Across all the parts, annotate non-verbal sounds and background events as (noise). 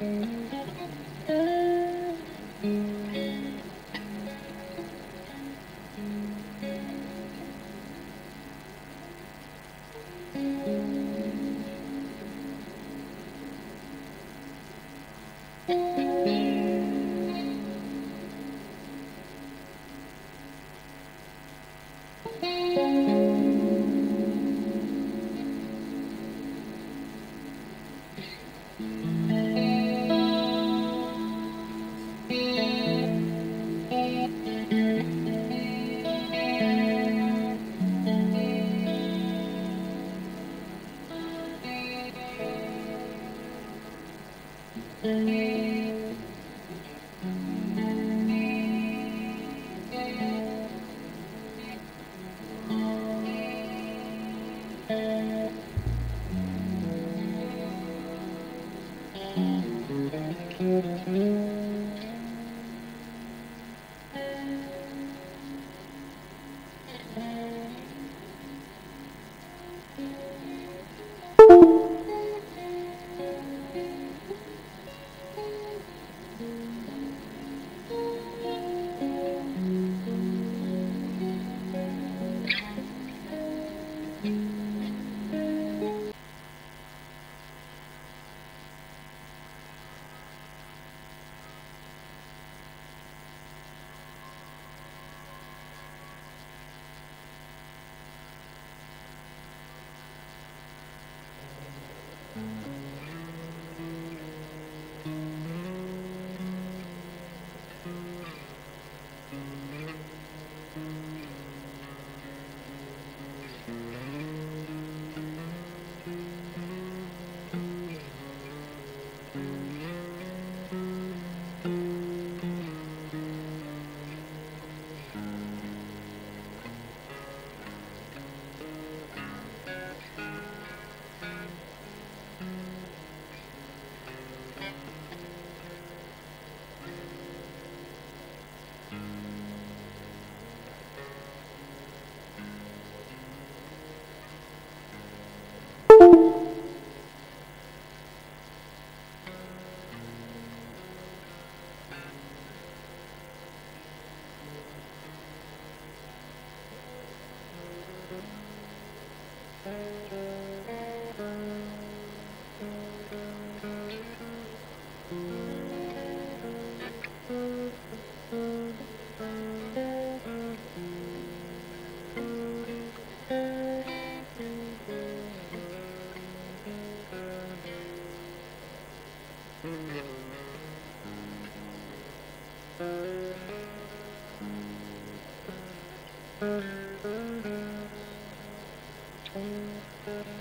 Mm-hmm.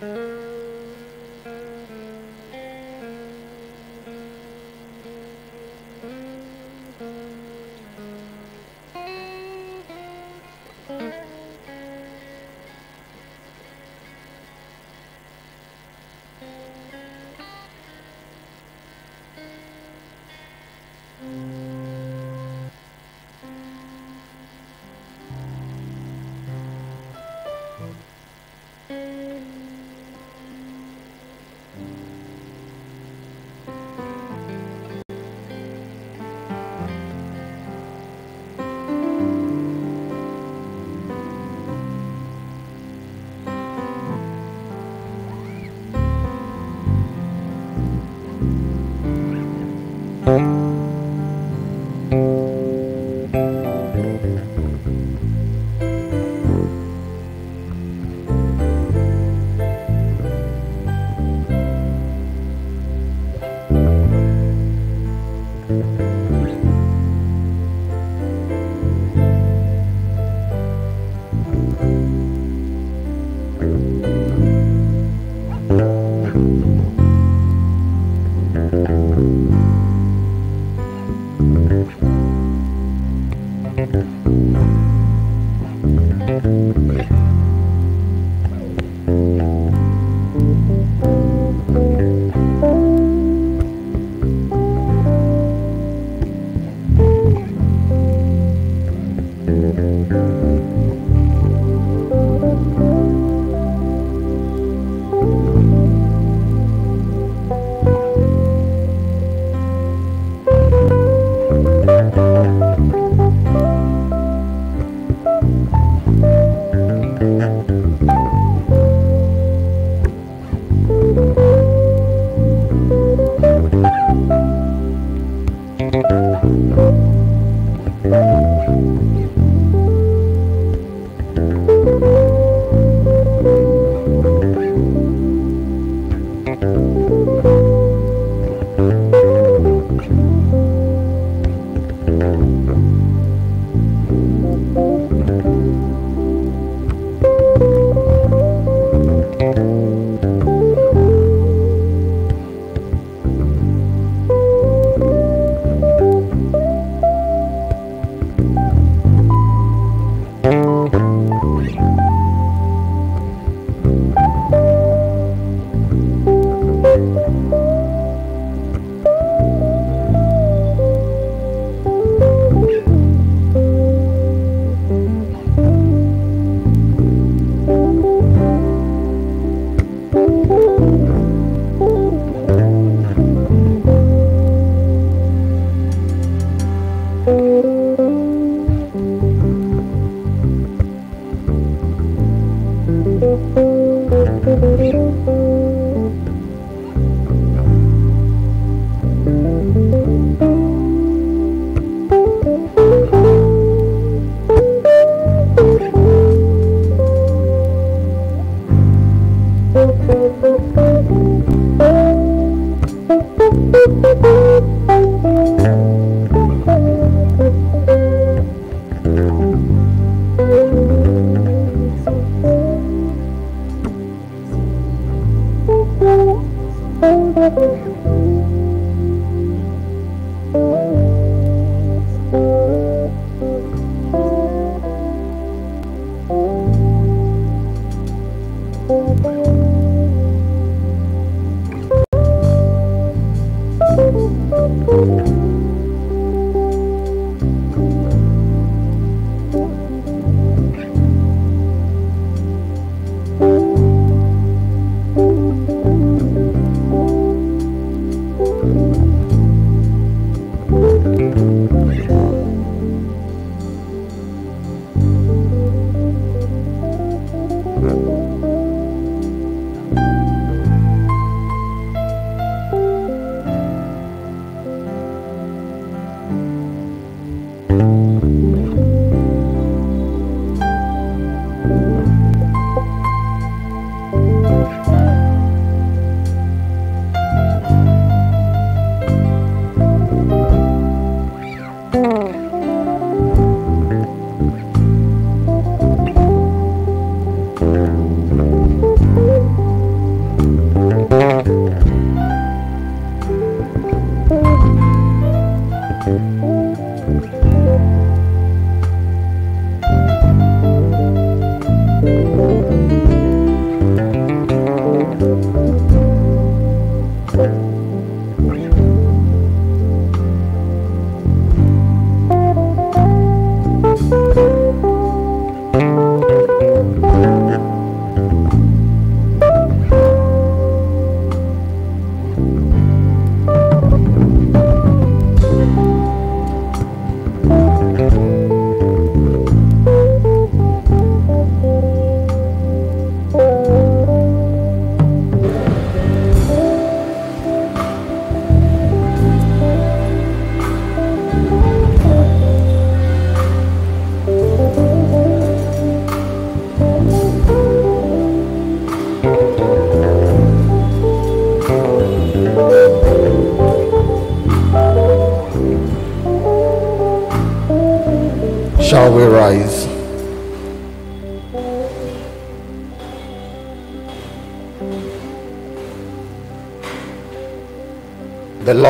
Mm-hmm.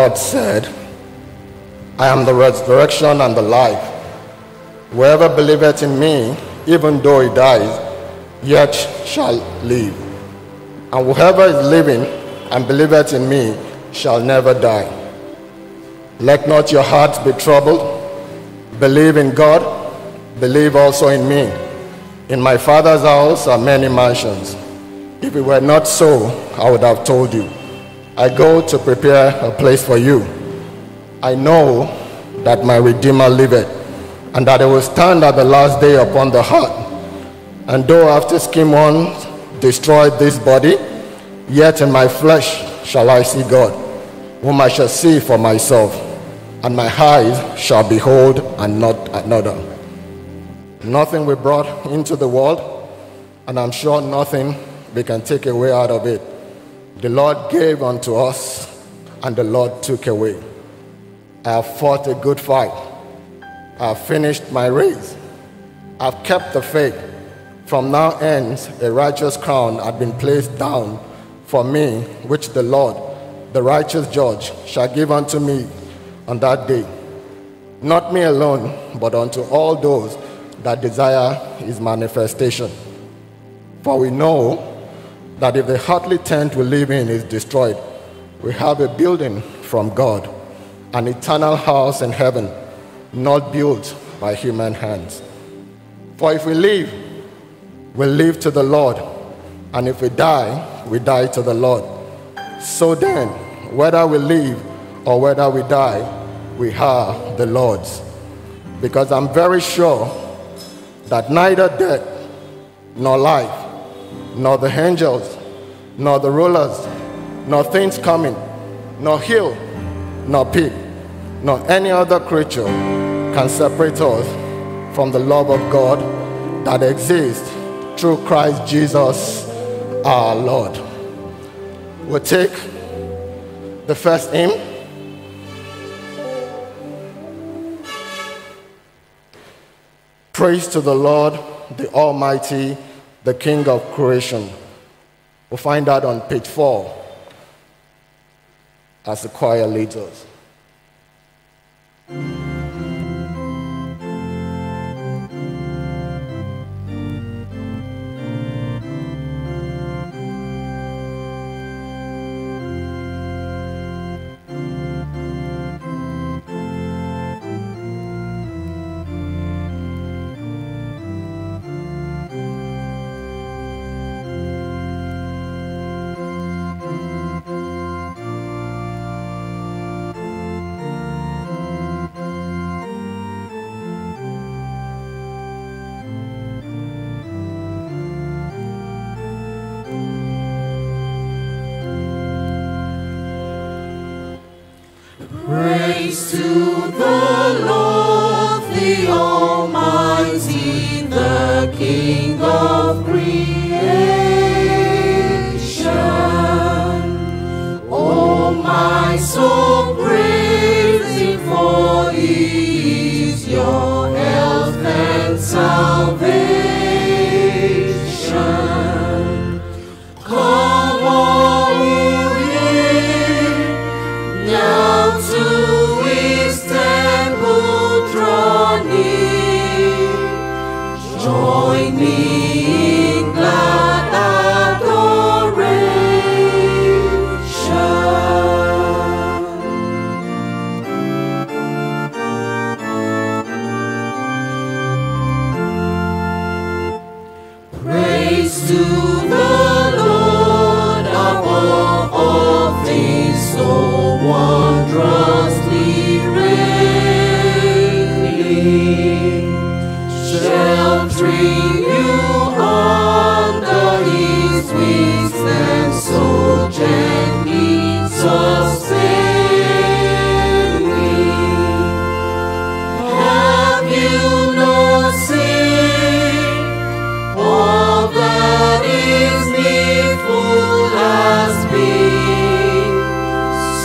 Lord said, I am the resurrection and the life. Whoever believeth in me, even though he dies, yet shall live. And whoever is living and believeth in me shall never die. Let not your hearts be troubled. Believe in God, believe also in me. In my Father's house are many mansions. If it were not so, I would have told you. I go to prepare a place for you. I know that my Redeemer liveth, and that he will stand at the last day upon the earth. And though after one destroyed this body, yet in my flesh shall I see God, whom I shall see for myself, and my eyes shall behold and not another. Nothing we brought into the world, and I'm sure nothing we can take away out of it. The Lord gave unto us, and the Lord took away. I have fought a good fight. I have finished my race. I've kept the faith. From now ends, a righteous crown had been placed down for me, which the Lord, the righteous judge, shall give unto me on that day. Not me alone, but unto all those that desire his manifestation. For we know that if the earthly tent we live in is destroyed, we have a building from God, an eternal house in heaven, not built by human hands. For if we live, we live to the Lord, and if we die, we die to the Lord. So then, whether we live or whether we die, we are the Lord's. Because I'm very sure that neither death nor life nor the angels, nor the rulers, nor things coming, nor hill, nor peak, nor any other creature can separate us from the love of God that exists through Christ Jesus our Lord. We'll take the first hymn. Praise to the Lord, the Almighty the King of creation. We'll find that on page four as the choir leads us.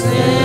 Sent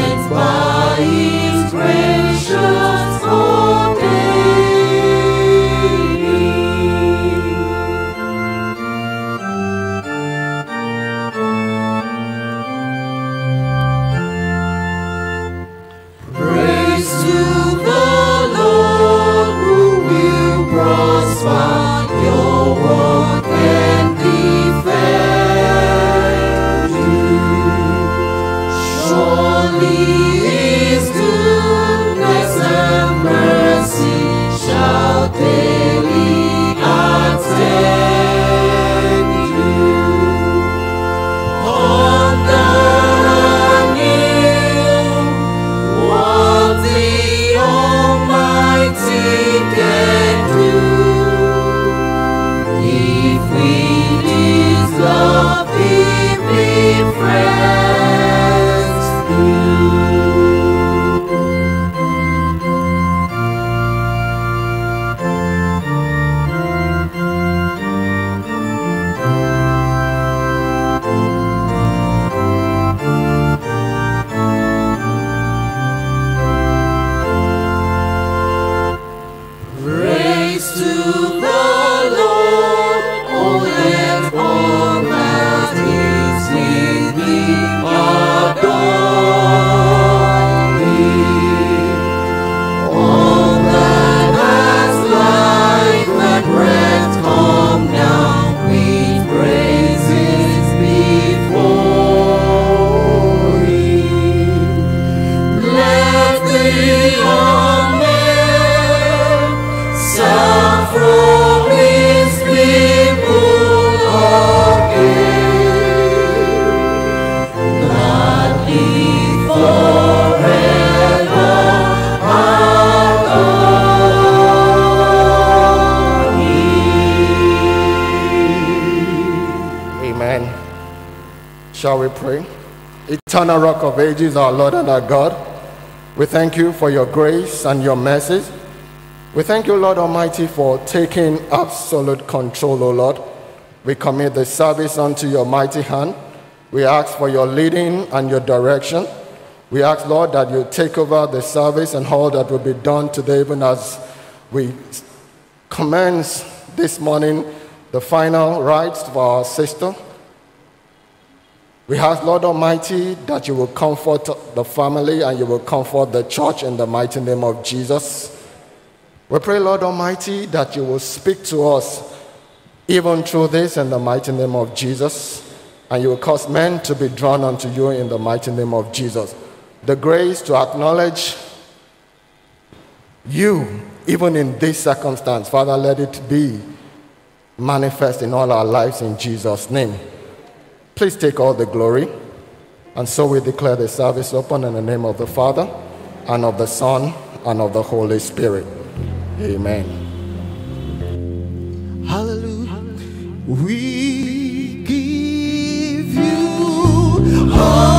of Ages, our Lord and our God, we thank you for your grace and your mercy. We thank you, Lord Almighty, for taking absolute control, O Lord. We commit the service unto your mighty hand. We ask for your leading and your direction. We ask, Lord, that you take over the service and all that will be done today, even as we commence this morning the final rites for our sister. We ask, Lord Almighty, that you will comfort the family and you will comfort the church in the mighty name of Jesus. We pray, Lord Almighty, that you will speak to us even through this in the mighty name of Jesus. And you will cause men to be drawn unto you in the mighty name of Jesus. The grace to acknowledge you, even in this circumstance, Father, let it be manifest in all our lives in Jesus' name. Please take all the glory. And so we declare the service open in the name of the Father, and of the Son, and of the Holy Spirit. Amen. Hallelujah. We give you all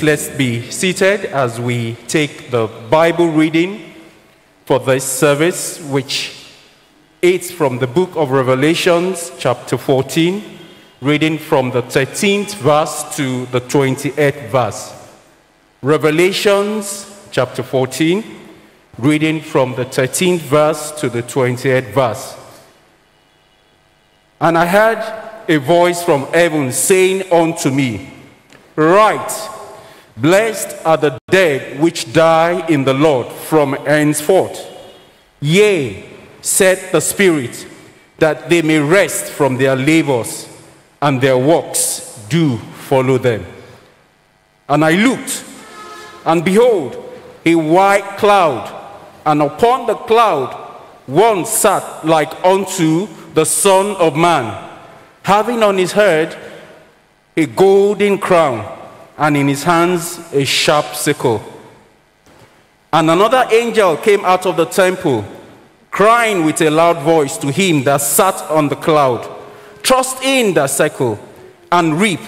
Please let's be seated as we take the Bible reading for this service, which is from the book of Revelations, chapter 14, reading from the 13th verse to the 28th verse. Revelations, chapter 14, reading from the 13th verse to the 28th verse. And I heard a voice from heaven saying unto me, Write, blessed are the dead which die in the Lord from henceforth. Yea, said the Spirit, that they may rest from their labors, and their works do follow them. And I looked, and behold, a white cloud, and upon the cloud one sat like unto the Son of Man, having on his head a golden crown, and in his hands a sharp sickle. And another angel came out of the temple, crying with a loud voice to him that sat on the cloud, Trust in the sickle and reap,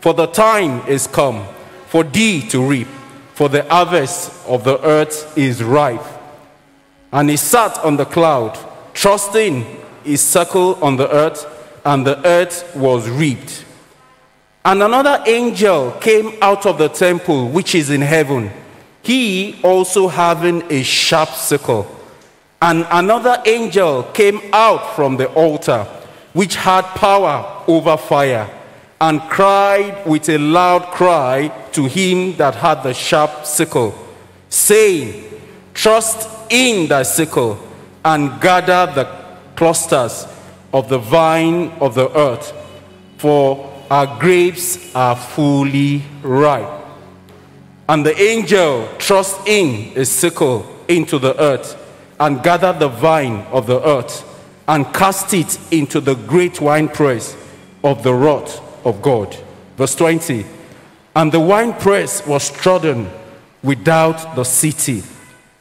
for the time is come for thee to reap, for the harvest of the earth is ripe. And he sat on the cloud, trusting his sickle on the earth, and the earth was reaped. And another angel came out of the temple which is in heaven, he also having a sharp sickle. And another angel came out from the altar, which had power over fire, and cried with a loud cry to him that had the sharp sickle, saying, Trust in thy sickle, and gather the clusters of the vine of the earth, for our grapes are fully ripe. And the angel thrust in a sickle into the earth and gathered the vine of the earth and cast it into the great winepress of the wrath of God. Verse 20. And the winepress was trodden without the city,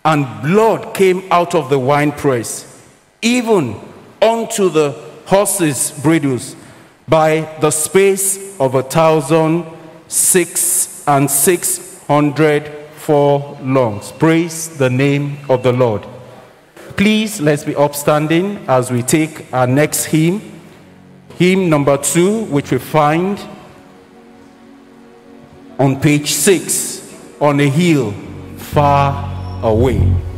and blood came out of the winepress, even unto the horses' bridles, by the space of a thousand six and six hundred four furlongs. Praise the name of the Lord. Please let's be upstanding as we take our next hymn. Hymn number two, which we find on page six on a hill far away.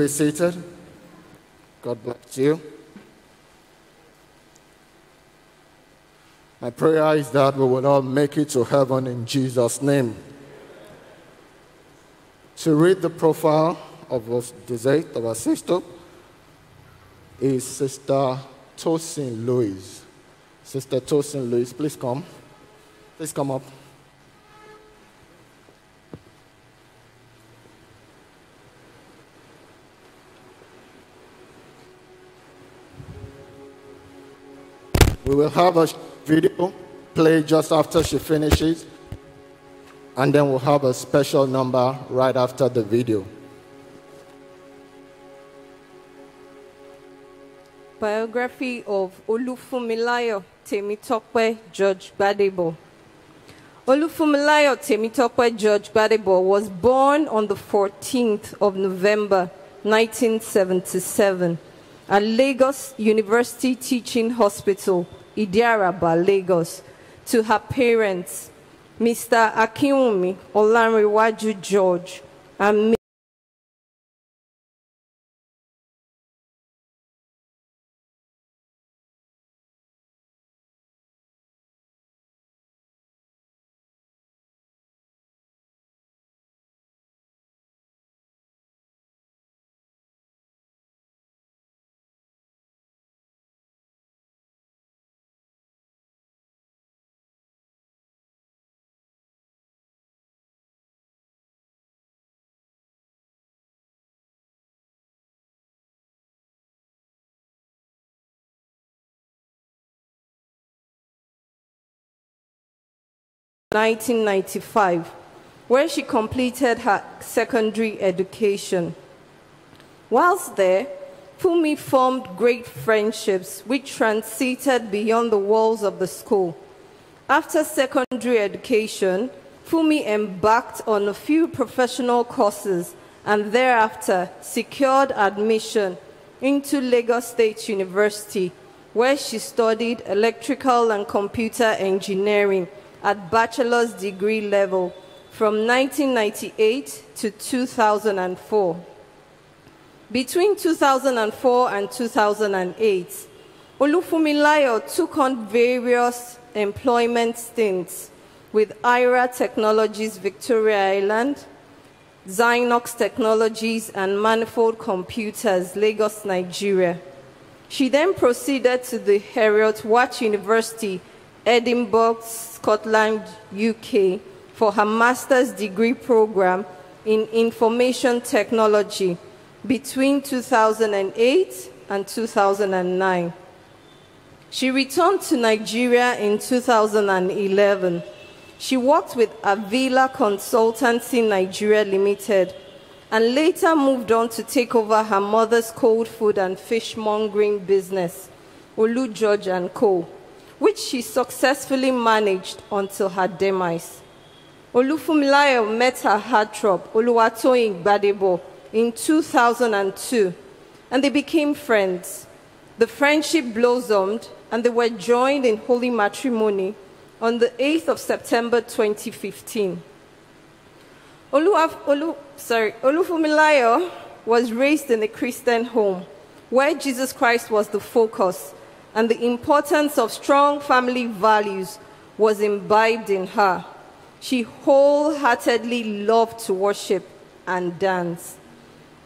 Be seated. God bless you. My prayer is that we will all make it to heaven in Jesus' name. To read the profile of us dessert of our sister is Sister Tosin Louise. Sister Tosin Louise, please come. Please come up. We will have a video play just after she finishes, and then we'll have a special number right after the video. Biography of Olufunmilayo Temitope George Gbadebo. Olufunmilayo Temitope George Gbadebo was born on the 14th of November 1977 at Lagos University Teaching Hospital, Idiaraba, Lagos, to her parents, Mr. Akinwumi Olanrewaju George and Nineteen ninety-five, where she completed her secondary education. Whilst there, Funmi formed great friendships which transited beyond the walls of the school. After secondary education, Funmi embarked on a few professional courses and thereafter secured admission into Lagos State University, where she studied electrical and computer engineering at bachelor's degree level from 1998 to 2004. Between 2004 and 2008, Olufunmilayo took on various employment stints with IRA Technologies Victoria Island, Zynox Technologies, and Manifold Computers, Lagos, Nigeria. She then proceeded to the Heriot Watt University, Edinburgh, Scotland, UK, for her master's degree program in information technology between 2008 and 2009. She returned to Nigeria in 2011. She worked with Avila Consultancy Nigeria Limited and later moved on to take over her mother's cold food and fishmongering business, Olu George and Co., which she successfully managed until her demise. Olufunmilayo met her heartthrob, Oluwatoyin Gbadebo, in 2002, and they became friends. The friendship blossomed, and they were joined in holy matrimony on the 8th of September 2015. Oluwaf, Olu, sorry, Olufumilayo was raised in a Christian home where Jesus Christ was the focus and the importance of strong family values was imbibed in her. She wholeheartedly loved to worship and dance.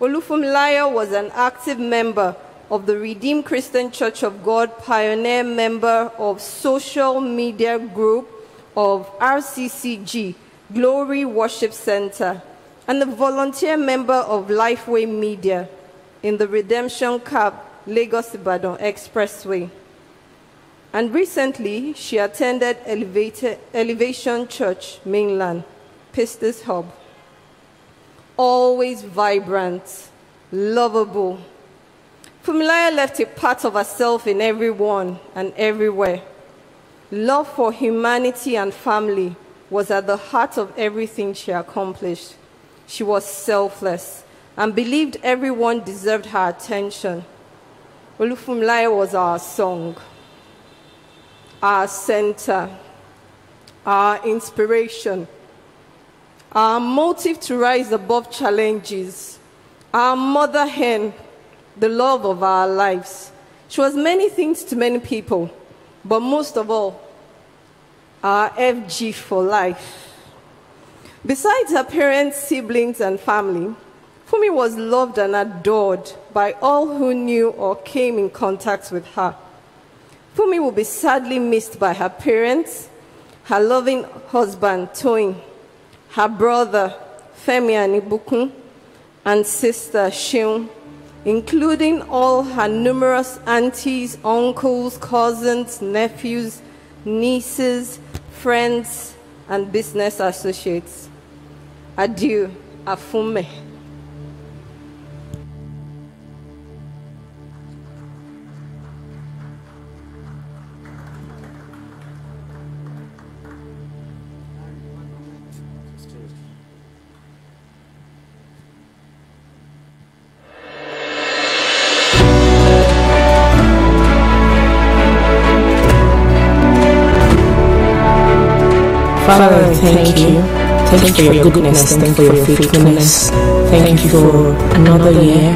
Olufunmilayo was an active member of the Redeemed Christian Church of God, pioneer member of social media group of RCCG, Glory Worship Center, and a volunteer member of Lifeway Media in the Redemption Camp Lagos Ibadan Expressway. And recently, she attended Elevation Church Mainland, Pistis Hub. Always vibrant, lovable. Funmilayo left a part of herself in everyone and everywhere. Love for humanity and family was at the heart of everything she accomplished. She was selfless and believed everyone deserved her attention. Olufunmilayo was our song, our center, our inspiration, our motive to rise above challenges, our mother hen, the love of our lives. She was many things to many people, but most of all, our FG for life. Besides her parents, siblings, and family, Funmi was loved and adored by all who knew or came in contact with her. Funmi will be sadly missed by her parents, her loving husband, Toyin, her brother, Femi Anibukun, and sister, Shion, including all her numerous aunties, uncles, cousins, nephews, nieces, friends, and business associates. Adieu, Afume. Father, thank you. Thank you for your goodness. Thank you for your faithfulness. Thank you for another year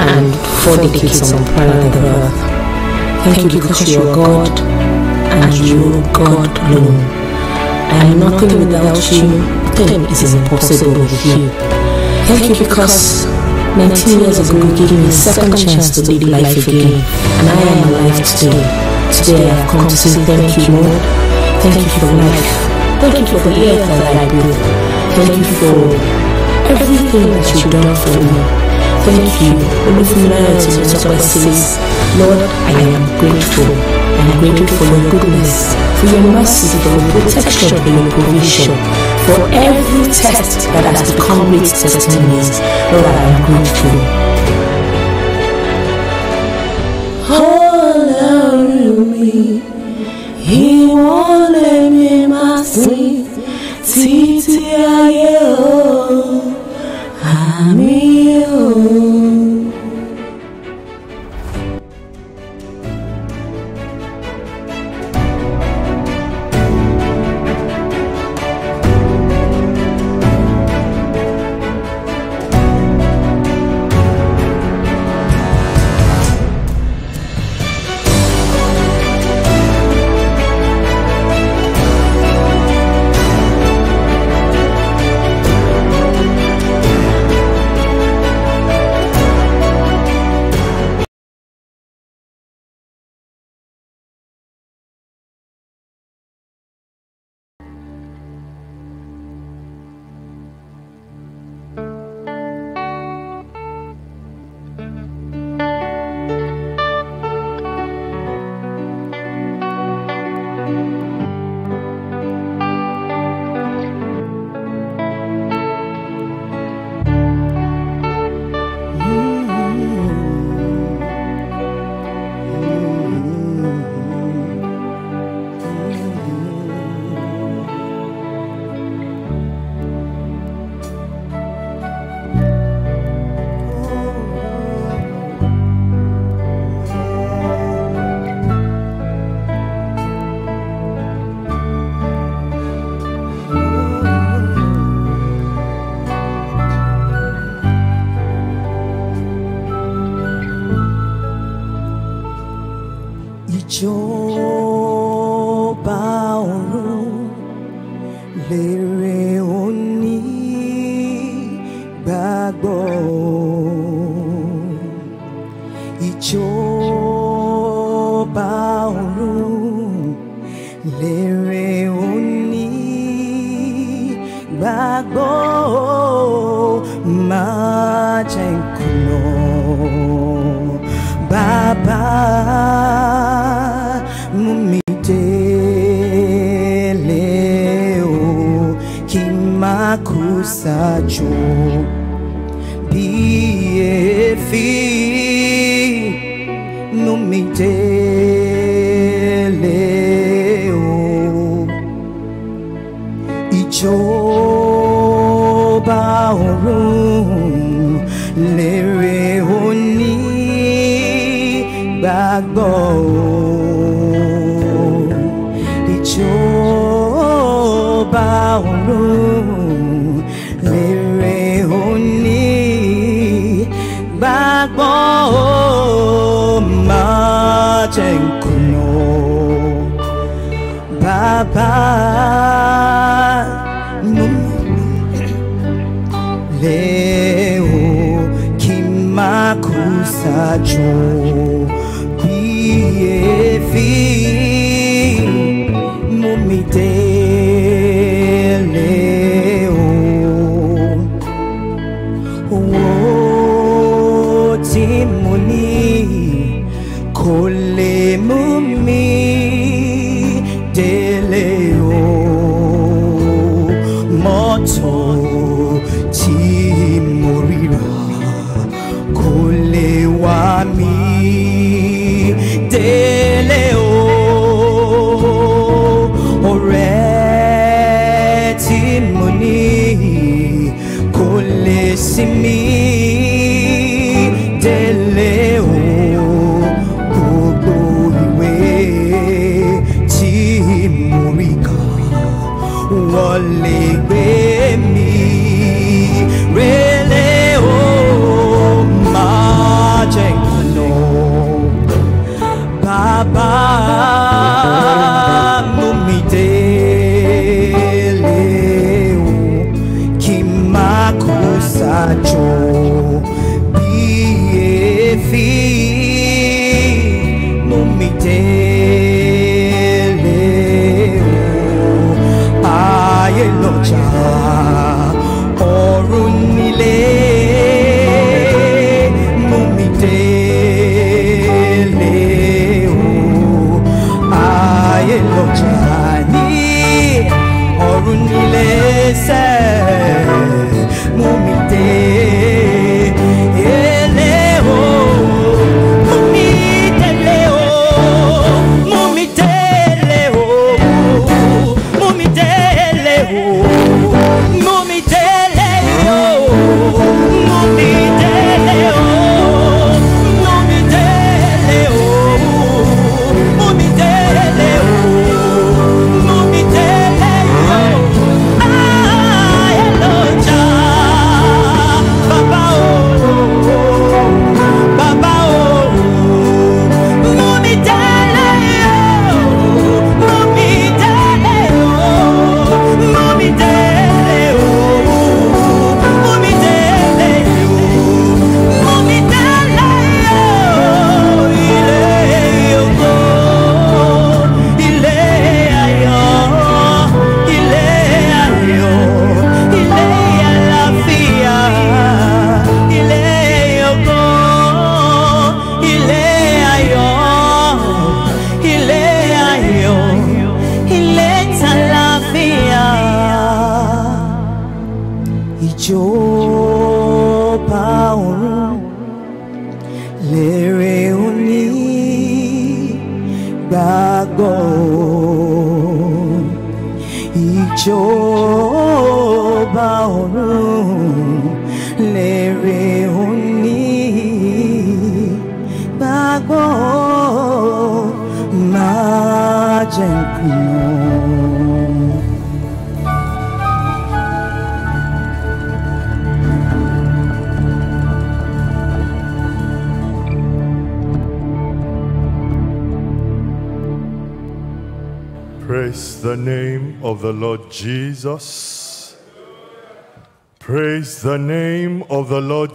and four decades on planet Earth. Thank you because you are God and you God alone. I am nothing without you. Nothing is impossible with you. Thank you because 19 years ago you gave me a second chance to live life again, and I am alive today. Today I have come to say thank you, Lord. Thank you for life. Thank you for the air that I breathe. Thank you for everything that you've done for me. Thank you. Olufunmilayo Temitope says, Lord, I am grateful. I am grateful for your goodness, for your mercy, for your protection, for your provision, for every test that has become great testimonies. Lord, I am grateful. Ọlọ́run mi, lèmi máa sìn كل مؤمن دليو مطو تيموريرا كل وامي دليو أوريتي مني كل سمي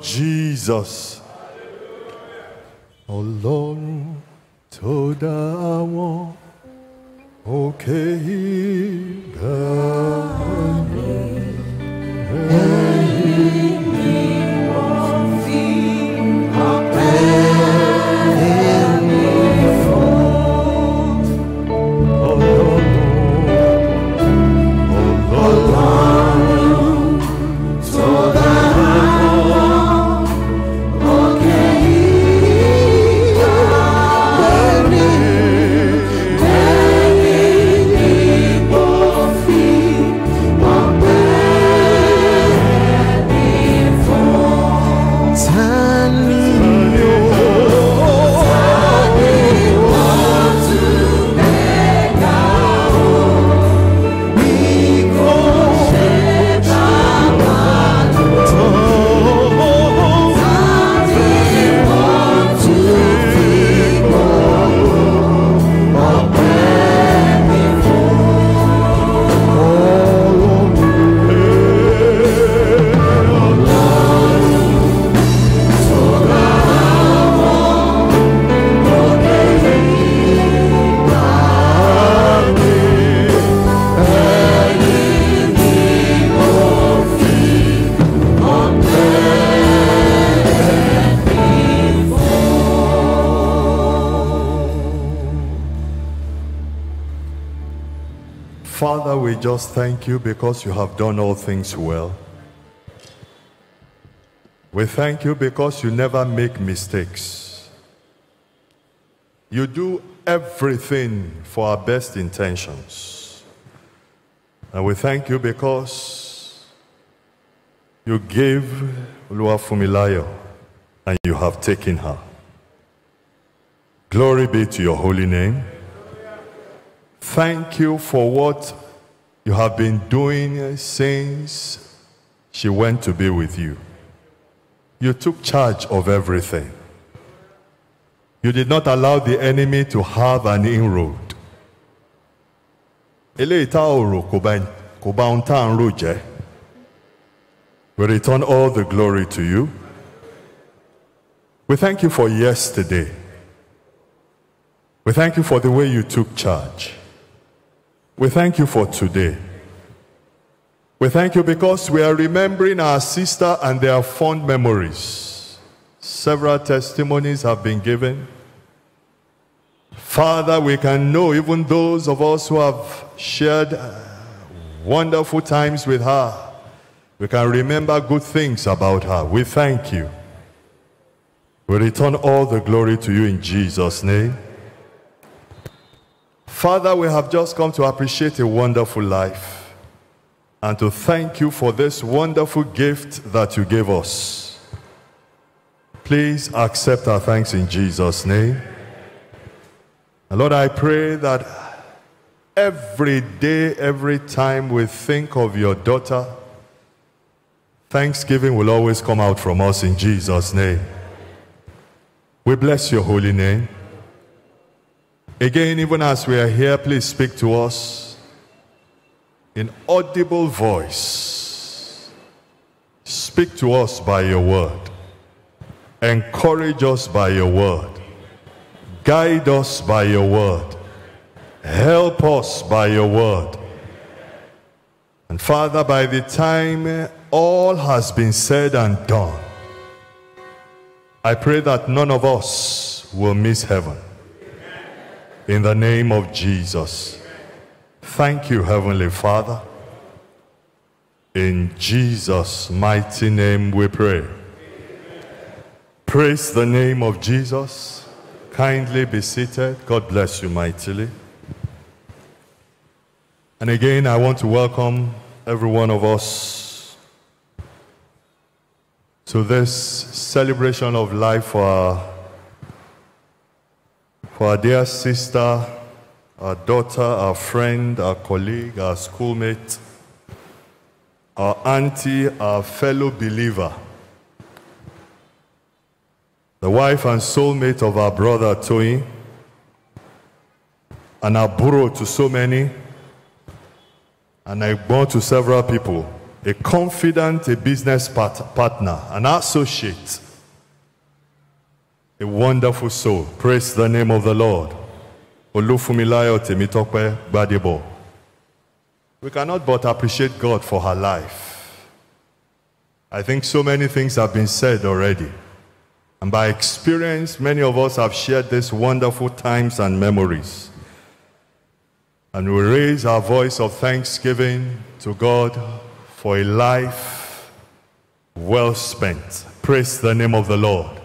Jesus. Just thank you because you have done all things well. We thank you because you never make mistakes. You do everything for our best intentions. And we thank you because you gave Oluwafunmilayo and you have taken her. Glory be to your holy name. Thank you for what you have been doing since she went to be with you. You took charge of everything. You did not allow the enemy to have an inroad. We return all the glory to you. We thank you for yesterday. We thank you for the way you took charge. We thank you for today. We thank you because we are remembering our sister and their fond memories. Several testimonies have been given. Father, we can know even those of us who have shared uh, wonderful times with her. We can remember good things about her. We thank you. We return all the glory to you in Jesus' name. Father, we have just come to appreciate a wonderful life and to thank you for this wonderful gift that you gave us. Please accept our thanks in Jesus' name. And Lord, I pray that every day, every time we think of your daughter, thanksgiving will always come out from us in Jesus' name. We bless your holy name. Again, even as we are here, please speak to us in audible voice. Speak to us by your word. Encourage us by your word. Guide us by your word. Help us by your word. And Father, by the time all has been said and done, I pray that none of us will miss heaven. In the name of Jesus. Thank you, Heavenly Father. In Jesus' mighty name we pray. Praise the name of Jesus. Kindly be seated. God bless you mightily. And again, I want to welcome every one of us to this celebration of life for our, for our dear sister, our daughter, our friend, our colleague, our schoolmate, our auntie, our fellow believer, the wife and soulmate of our brother Toyin, and our buro to so many, and I born to several people, a confidant, a business part- partner, an associate, a wonderful soul. Praise the name of the Lord. We cannot but appreciate God for her life. I think so many things have been said already. And by experience, many of us have shared these wonderful times and memories. And we raise our voice of thanksgiving to God for a life well spent. Praise the name of the Lord.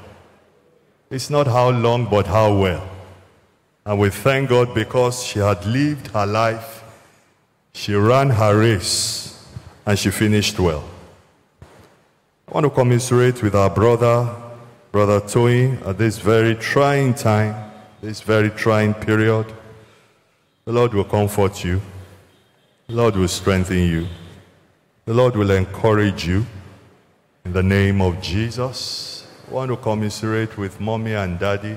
It's not how long, but how well. And we thank God because she had lived her life, she ran her race, and she finished well. I want to commiserate with our brother, Brother Toyin, at this very trying time, this very trying period. The Lord will comfort you. The Lord will strengthen you. The Lord will encourage you. In the name of Jesus, I want to commiserate with mommy and daddy,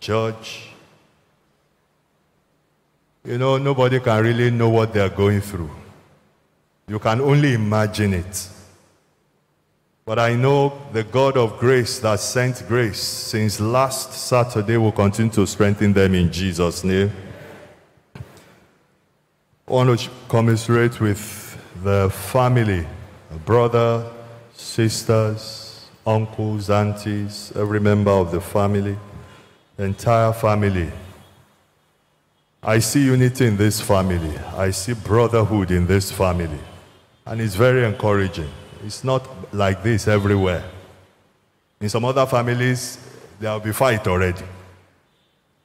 George. You know, nobody can really know what they are going through. You can only imagine it. But I know the God of grace that sent grace since last Saturday will continue to strengthen them in Jesus' name. I want to commiserate with the family, brother, sisters, uncles, aunties, every member of the family, entire family. I see unity in this family. I see brotherhood in this family. And it's very encouraging. It's not like this everywhere. In some other families, there will be fight already.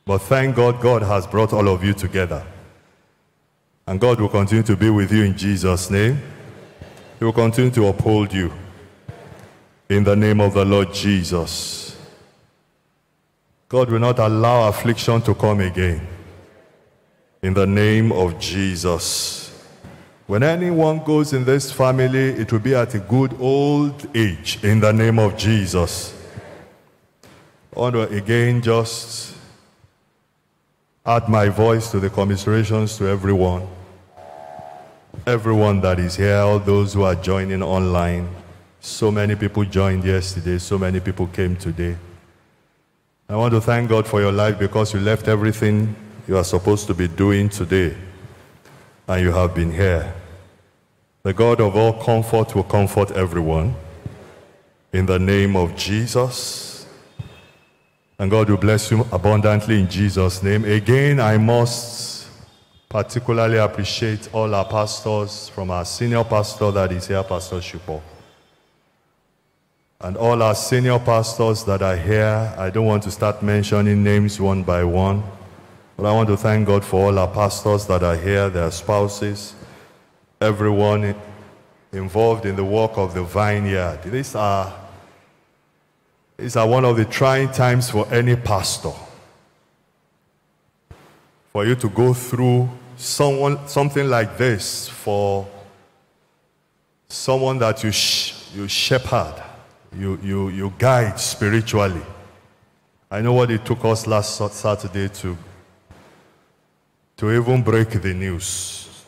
But thank God, God has brought all of you together. And God will continue to be with you in Jesus' name. He will continue to uphold you in the name of the Lord Jesus. God will not allow affliction to come again in the name of Jesus. When anyone goes in this family, it will be at a good old age in the name of Jesus. To again just add my voice to the commiserations to everyone. Everyone that is here, all those who are joining online. So many people joined yesterday, so many people came today. I want to thank God for your life because you left everything you are supposed to be doing today and you have been here. The God of all comfort will comfort everyone in the name of Jesus. And God will bless you abundantly in Jesus' name. Again, I must particularly appreciate all our pastors, from our senior pastor that is here, Pastor Shupo, and all our senior pastors that are here. I don't want to start mentioning names one by one, but I want to thank God for all our pastors that are here, their spouses, everyone involved in the work of the vineyard. These are, these are one of the trying times for any pastor. For you to go through someone, something like this for someone that you, sh- you shepherd, you, you, you guide spiritually. I know what it took us last Saturday to, to even break the news.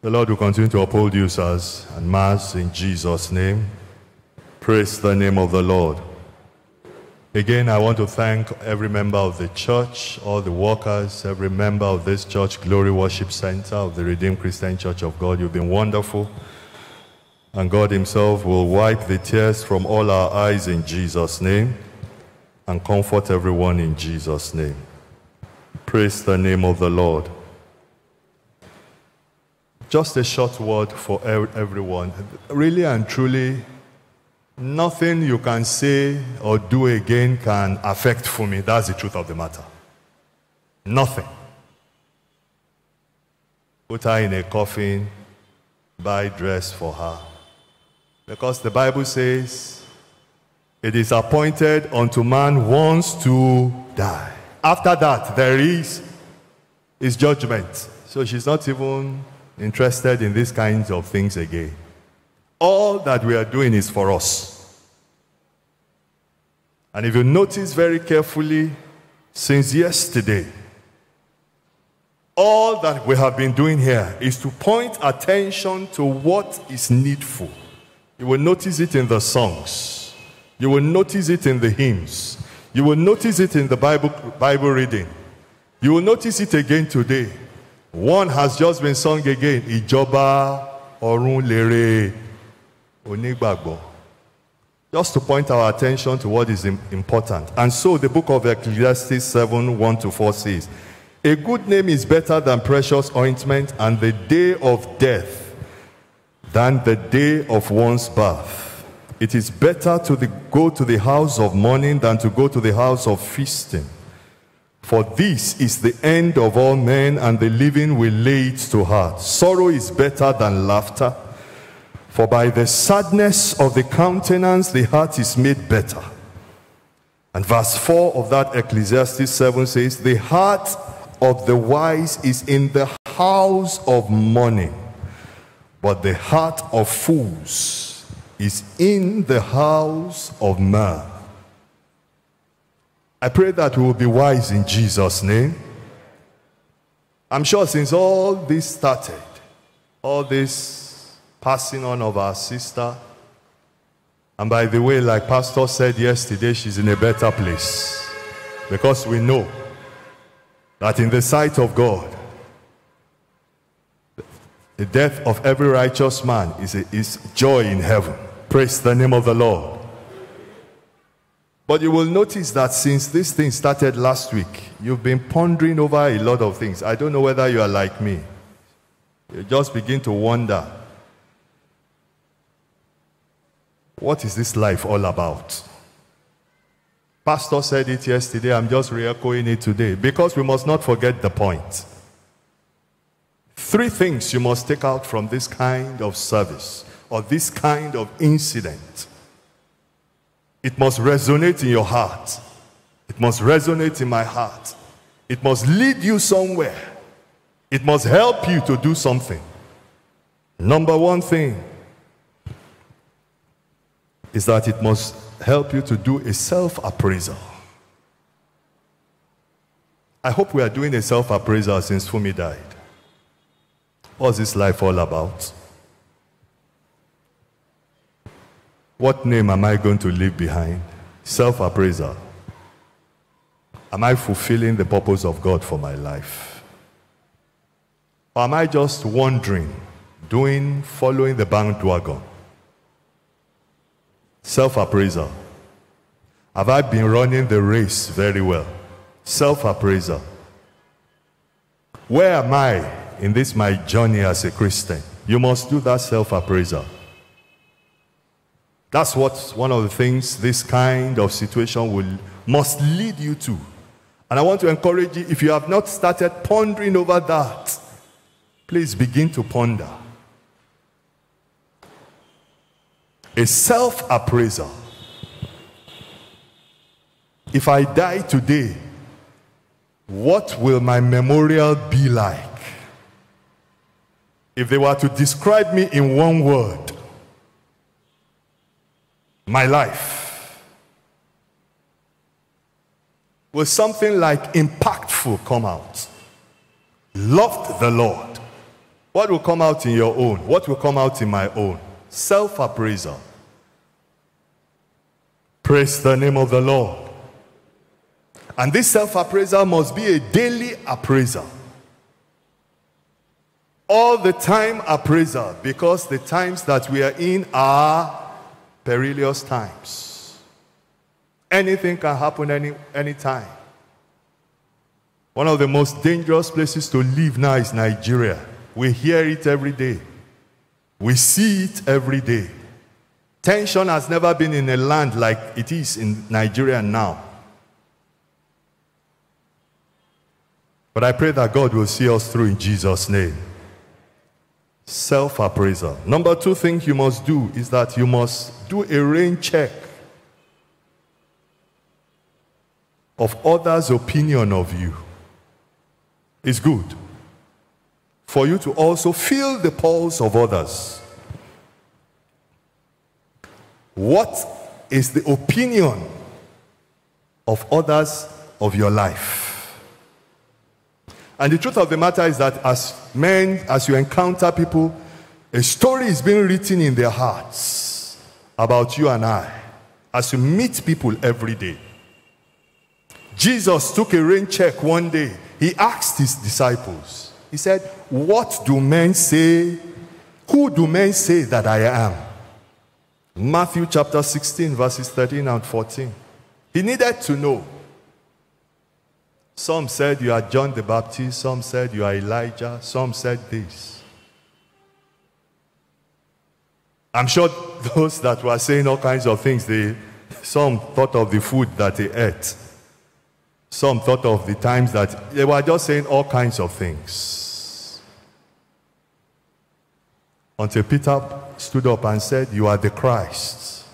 The Lord will continue to uphold you, sirs and mass, in Jesus' name. Praise the name of the Lord. Again, I want to thank every member of the church, all the workers, every member of this church, Glory Worship Center of the Redeemed Christian Church of God. You've been wonderful. And God Himself will wipe the tears from all our eyes in Jesus' name and comfort everyone in Jesus' name. Praise the name of the Lord. Just a short word for everyone. Really and truly, Nothing you can say or do again can affect for me. That's the truth of the matter. Nothing. Put her in a coffin, buy dress for her. Because the Bible says, it is appointed unto man once to die. After that, there is his judgment. So she's not even interested in these kinds of things again. All that we are doing is for us. And if you notice very carefully, since yesterday, all that we have been doing here is to point attention to what is needful. You will notice it in the songs. You will notice it in the hymns. You will notice it in the Bible, Bible reading. You will notice it again today. One has just been sung again. Ìjọba ọ̀run lere onígbàgbọ́. Just to point our attention to what is important. And so the book of Ecclesiastes 7 1 to 4 says, A good name is better than precious ointment, and the day of death than the day of one's birth. It is better to the, go to the house of mourning than to go to the house of feasting. For this is the end of all men, and the living will lay it to heart. Sorrow is better than laughter for by the sadness of the countenance, the heart is made better. And verse 4 of that Ecclesiastes 7 says, The heart of the wise is in the house of mourning, but the heart of fools is in the house of man. I pray that we will be wise in Jesus' name. I'm sure since all this started, all this passing on of our sister. And by the way, like Pastor said yesterday, she's in a better place. Because we know that in the sight of God, the death of every righteous man is, a, is joy in heaven. Praise the name of the Lord. But you will notice that since this thing started last week, you've been pondering over a lot of things. I don't know whether you are like me. You just begin to wonder what is this life all about? Pastor said it yesterday, I'm just re echoing it today because we must not forget the point. Three things you must take out from this kind of service or this kind of incident. It must resonate in your heart. It must resonate in my heart. It must lead you somewhere. It must help you to do something. Number one thing is that it must help you to do a self appraisal. I hope we are doing a self appraisal since Funmi died. What's this life all about? What name am I going to leave behind? Self appraisal. Am I fulfilling the purpose of God for my life? Or am I just wandering, doing, following the bandwagon? Self appraisal. Have I been running the race very well? Self appraisal. Where am I in this my journey as a Christian? You must do that self appraisal. That's what one of the things this kind of situation will must lead you to. And I want to encourage you if you have not started pondering over that, please begin to ponder. A self appraisal. If I die today, what will my memorial be like? If they were to describe me in one word, my life, will something like impactful come out? Loved the Lord. What will come out in your own? What will come out in my own? Self appraisal. Praise the name of the Lord. And this self appraisal must be a daily appraisal. All the time appraisal because the times that we are in are perilous times. Anything can happen any anytime. One of the most dangerous places to live now is Nigeria. We hear it every day. We see it every day. Tension has never been in a land like it is in Nigeria now. But I pray that God will see us through in Jesus' name. Self appraisal. Number two thing you must do is that you must do a rain check of others' opinion of you. It's good for you to also feel the pulse of others. What is the opinion of others of your life? And the truth of the matter is that as men, as you encounter people, a story is being written in their hearts about you and I as you meet people every day. Jesus took a rain check one day. He asked his disciples, He said, What do men say? Who do men say that I am? Matthew chapter 16, verses 13 and 14. He needed to know some said you are John the Baptist, some said you are Elijah, some said this. I'm sure (laughs) those that were saying all kinds of things, they, some thought of the food that they ate. Some thought of the times that they were just saying all kinds of things. Until Peter stood up and said, You are the Christ.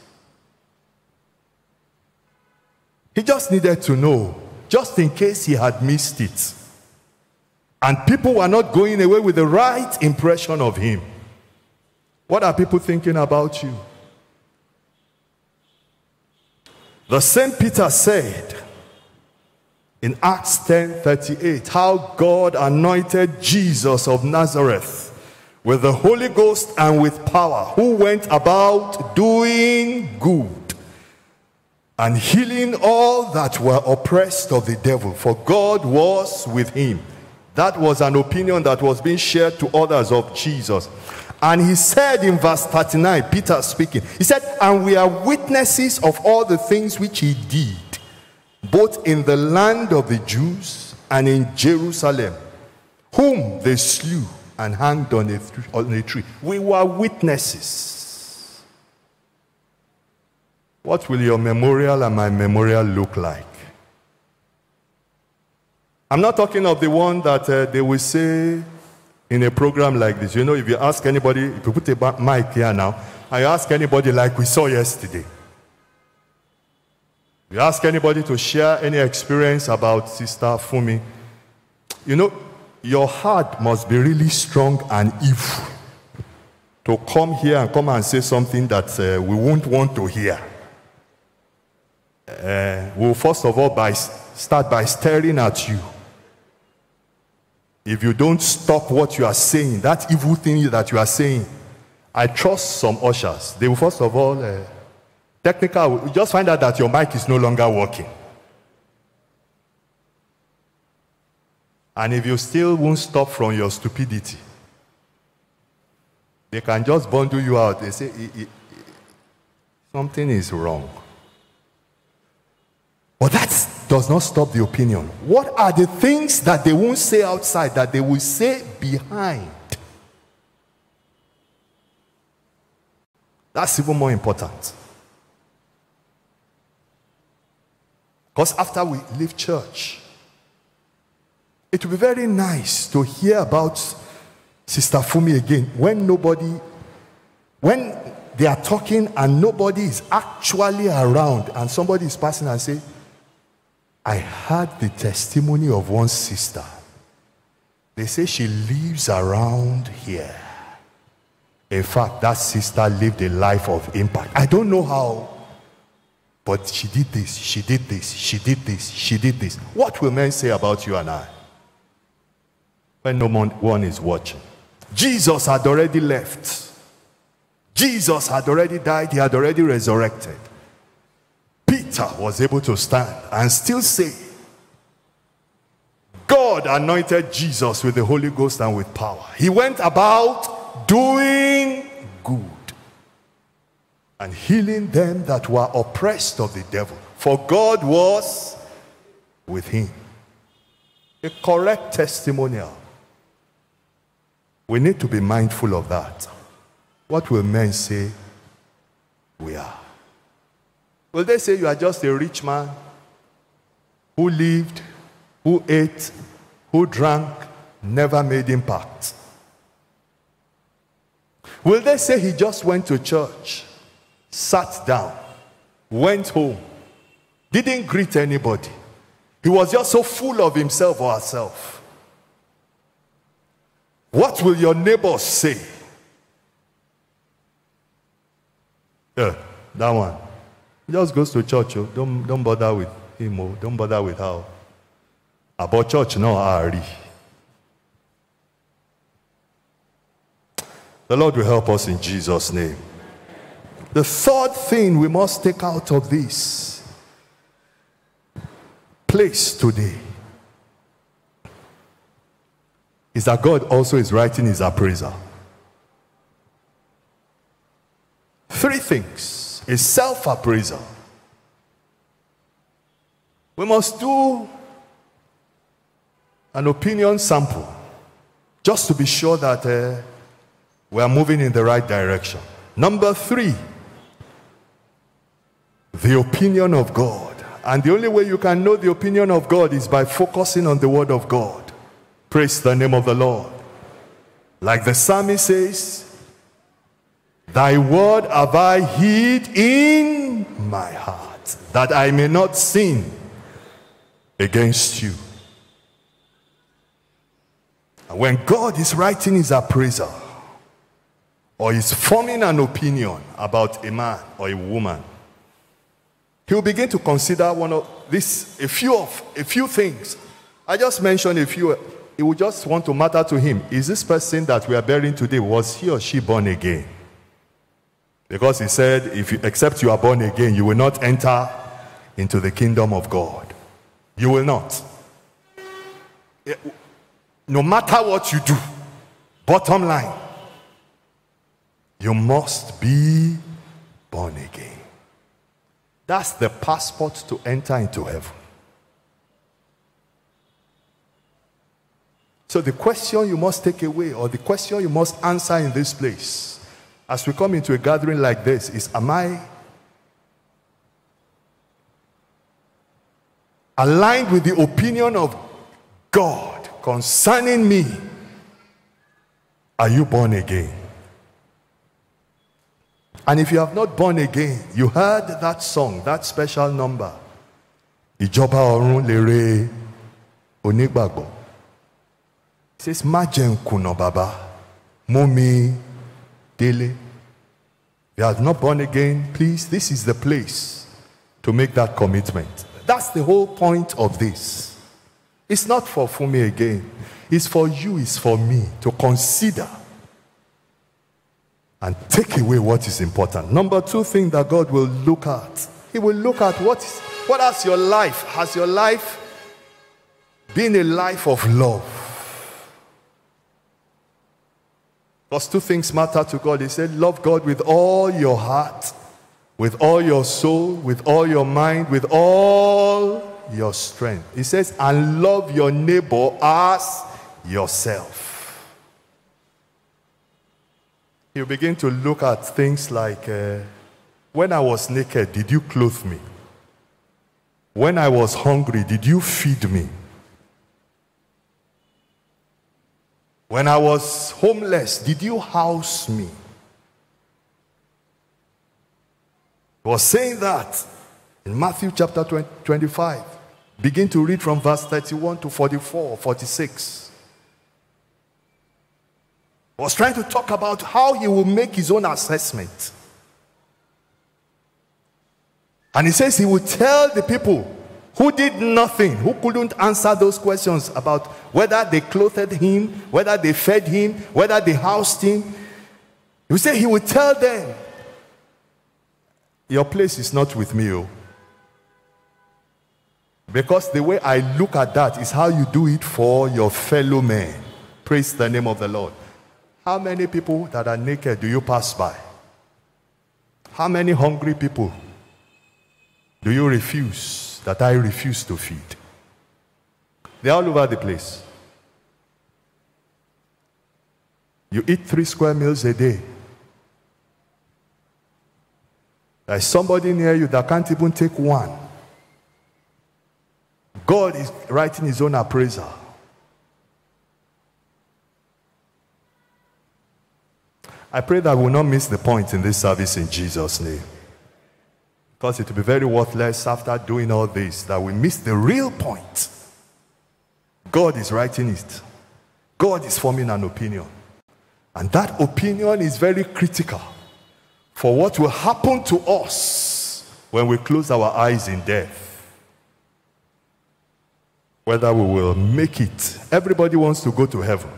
He just needed to know just in case he had missed it. And people were not going away with the right impression of him. What are people thinking about you? The same Peter said in Acts 10 38 how God anointed Jesus of Nazareth with the Holy Ghost and with power, who went about doing good and healing all that were oppressed of the devil, for God was with him. That was an opinion that was being shared to others of Jesus. And he said in verse 39, Peter speaking, he said, And we are witnesses of all the things which he did, both in the land of the Jews and in Jerusalem, whom they slew and hanged on a, on a tree. We were witnesses. What will your memorial and my memorial look like? I'm not talking of the one that uh, they will say in a program like this. You know, if you ask anybody, if you put a mic here now, I ask anybody like we saw yesterday. If You ask anybody to share any experience about Sister Funmi. You know, your heart must be really strong and evil to come here and come and say something that uh, we won't want to hear. Uh, we'll first of all by, start by staring at you. If you don't stop what you are saying, that evil thing that you are saying, I trust some ushers. They will first of all, uh, technical, just find out that your mic is no longer working. And if you still won't stop from your stupidity, they can just bundle you out. They say, "I- I- I- something is wrong. But that does not stop the opinion. What are the things that they won't say outside that they will say behind? That's even more important. Because after we leave church, it will be very nice to hear about Sister Funmi again when nobody, when they are talking and nobody is actually around and somebody is passing and say, I heard the testimony of one sister. They say she lives around here. In fact, that sister lived a life of impact. I don't know how, but she did this, she did this, she did this, she did this. What will men say about you and I? When no one one is watching. Jesus had already left. Jesus had already died, he had already resurrected. Peter was able to stand and still say, God anointed Jesus with the Holy Ghost and with power. He went about doing good and healing them that were oppressed of the devil. For God was with him. A correct testimonial. We need to be mindful of that. What will men say we are? Will they say you are just a rich man who lived, who ate, who drank, never made impact? Will they say he just went to church, sat down, went home, didn't greet anybody? He was just so full of himself or herself. What will your neighbors say? Yeah, that one. Just goes to church. Oh. Don't, don't bother with him. Oh. Don't bother with her. Oh. About church, no, Ari. The Lord will help us in Jesus' name. The third thing we must take out of this place today is that God also is writing his appraisal. Three things a self appraisal. We must do an opinion sample just to be sure that uh, we are moving in the right direction. Number three, the opinion of God. And the only way you can know the opinion of God is by focusing on the Word of God. Praise the name of the Lord. Like the psalmist says, Thy word have I hid in my heart, that I may not sin against you. And when God is writing his appraisal, or is forming an opinion about a man or a woman, he will begin to consider one of this, a few of a few things. I just mentioned a few. It will just want to matter to him. Is this person that we are burying today, was he or she born again? Because he said, if you except you are born again, you will not enter into the kingdom of God. You will not. No matter what you do, bottom line, You must be born again. That's the passport to enter into heaven. So, the question you must take away, or the question you must answer in this place, as we come into a gathering like this, is Am I aligned with the opinion of God concerning me? Are you born again? And if you have not born again, you heard that song, that special number. Ìjọba ọ̀run lèrè onígbàgbọ́. It says, Má kùnà bàbá, If you are not born again, please, this is the place to make that commitment. That's the whole point of this. It's not for Funmi again. It's for you, it's for me to consider and take away what is important. Number two thing that God will look at, He will look at what, is, what has your life, has your life been a life of love? Because two things matter to God. He said, Love God with all your heart, with all your soul, with all your mind, with all your strength. He says, and love your neighbor as yourself. You begin to look at things like uh, when I was naked, did you clothe me? When I was hungry, did you feed me? When I was homeless, did you house me? He was saying that in Matthew chapter 20, 25. Begin to read from verse 31 to 44, 46. He was trying to talk about how he will make his own assessment. And he says he will tell the people who did nothing, who couldn't answer those questions about whether they clothed him, whether they fed him, whether they housed him. He will say he would tell them, Your place is not with me. Oh. Because the way I look at that is how you do it for your fellow men. Praise the name of the Lord. How many people that are naked do you pass by? How many hungry people do you refuse that I refuse to feed? They're all over the place. You eat three square meals a day. There's somebody near you that can't even take one. God is writing his own appraisal. I pray that we will not miss the point in this service in Jesus' name. Because it will be very worthless after doing all this that we miss the real point. God is writing it, God is forming an opinion. And that opinion is very critical for what will happen to us when we close our eyes in death. Whether we will make it. Everybody wants to go to heaven.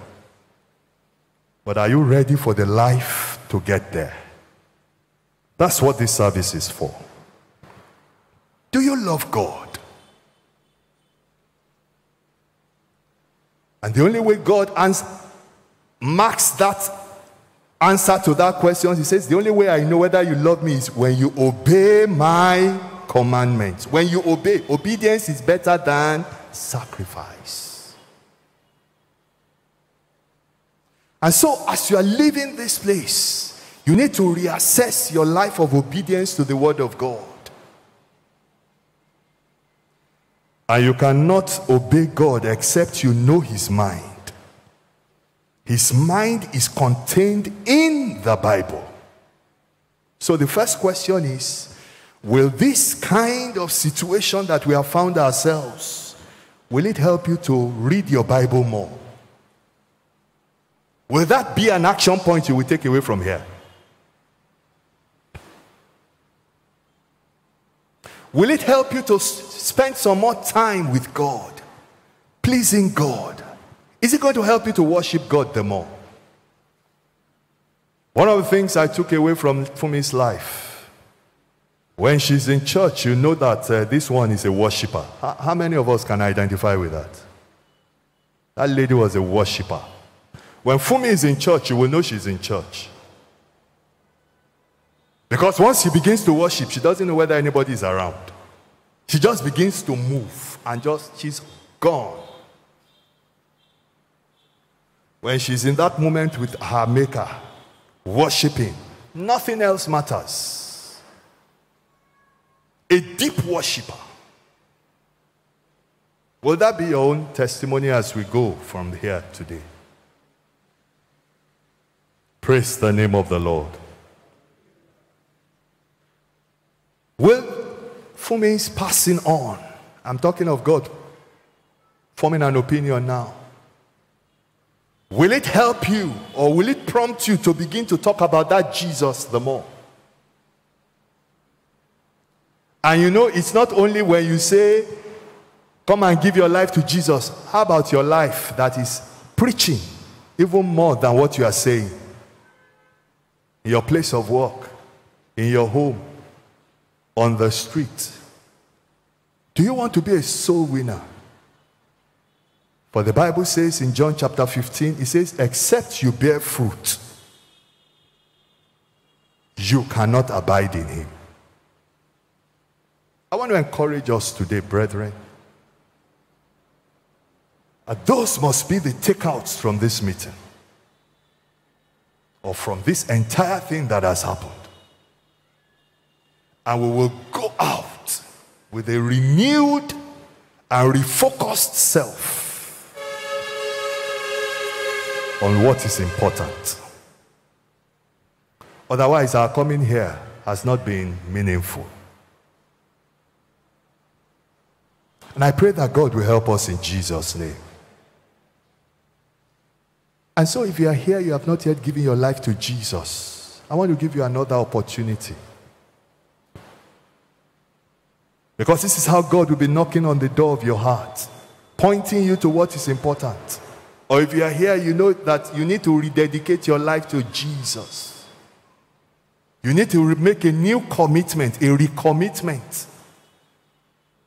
But are you ready for the life to get there? That's what this service is for. Do you love God? And the only way God ans- marks that answer to that question, he says, The only way I know whether you love me is when you obey my commandments. When you obey, obedience is better than sacrifice. And so, as you are leaving this place, you need to reassess your life of obedience to the Word of God. And you cannot obey God except you know His mind. His mind is contained in the Bible. So the first question is Will this kind of situation that we have found ourselves, will it help you to read your Bible more? Will that be an action point you will take away from here? Will it help you to spend some more time with God, pleasing God? Is it going to help you to worship God the more? One of the things I took away from, from his life, when she's in church, you know that uh, this one is a worshiper. How, how many of us can identify with that? That lady was a worshiper. When Funmi is in church, you will know she's in church. Because once she begins to worship, she doesn't know whether anybody is around. She just begins to move and just, she's gone. When she's in that moment with her Maker, worshiping, nothing else matters. A deep worshiper. Will that be your own testimony as we go from here today? Praise the name of the Lord. Will Funmi's passing on, I'm talking of God forming an opinion now. Will it help you or will it prompt you to begin to talk about that Jesus the more? And you know, it's not only when you say, Come and give your life to Jesus. How about your life that is preaching even more than what you are saying? In your place of work, in your home, on the street. Do you want to be a soul winner? For the Bible says in John chapter 15, it says, Except you bear fruit, you cannot abide in him. I want to encourage us today, brethren. Those must be the takeouts from this meeting or from this entire thing that has happened. And we will go out with a renewed and refocused self on what is important. Otherwise, our coming here has not been meaningful. And I pray that God will help us in Jesus' name. And so, if you are here, you have not yet given your life to Jesus, I want to give you another opportunity. Because this is how God will be knocking on the door of your heart, pointing you to what is important. Or if you are here, you know that you need to rededicate your life to Jesus. You need to make a new commitment, a recommitment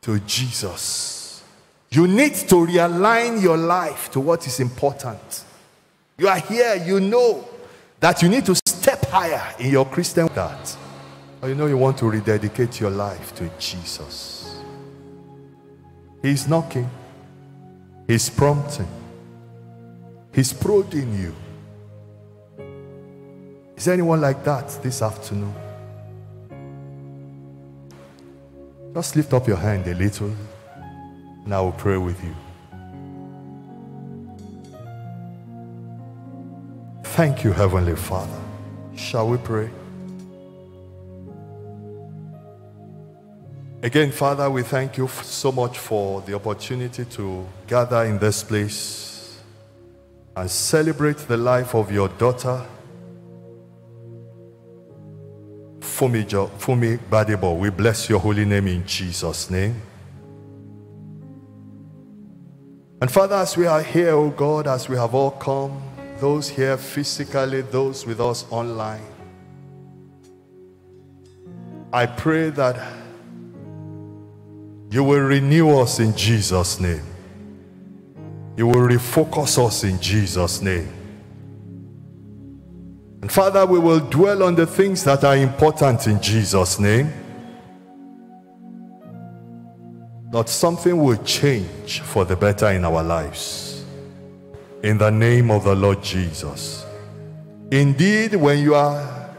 to Jesus. You need to realign your life to what is important. You are here, you know that you need to step higher in your Christian that. Or you know you want to rededicate your life to Jesus. He's knocking. He's prompting. He's prodding you. Is anyone like that this afternoon? Just lift up your hand a little and I will pray with you. Thank you, Heavenly Father. Shall we pray? Again, Father, we thank you so much for the opportunity to gather in this place and celebrate the life of your daughter, Funmi, jo- Funmi Gbadebo. We bless your holy name in Jesus' name. And Father, as we are here, oh God, as we have all come, those here physically, those with us online, I pray that you will renew us in Jesus' name. You will refocus us in Jesus' name. And Father, we will dwell on the things that are important in Jesus' name. That something will change for the better in our lives. In the name of the Lord Jesus. Indeed, when you are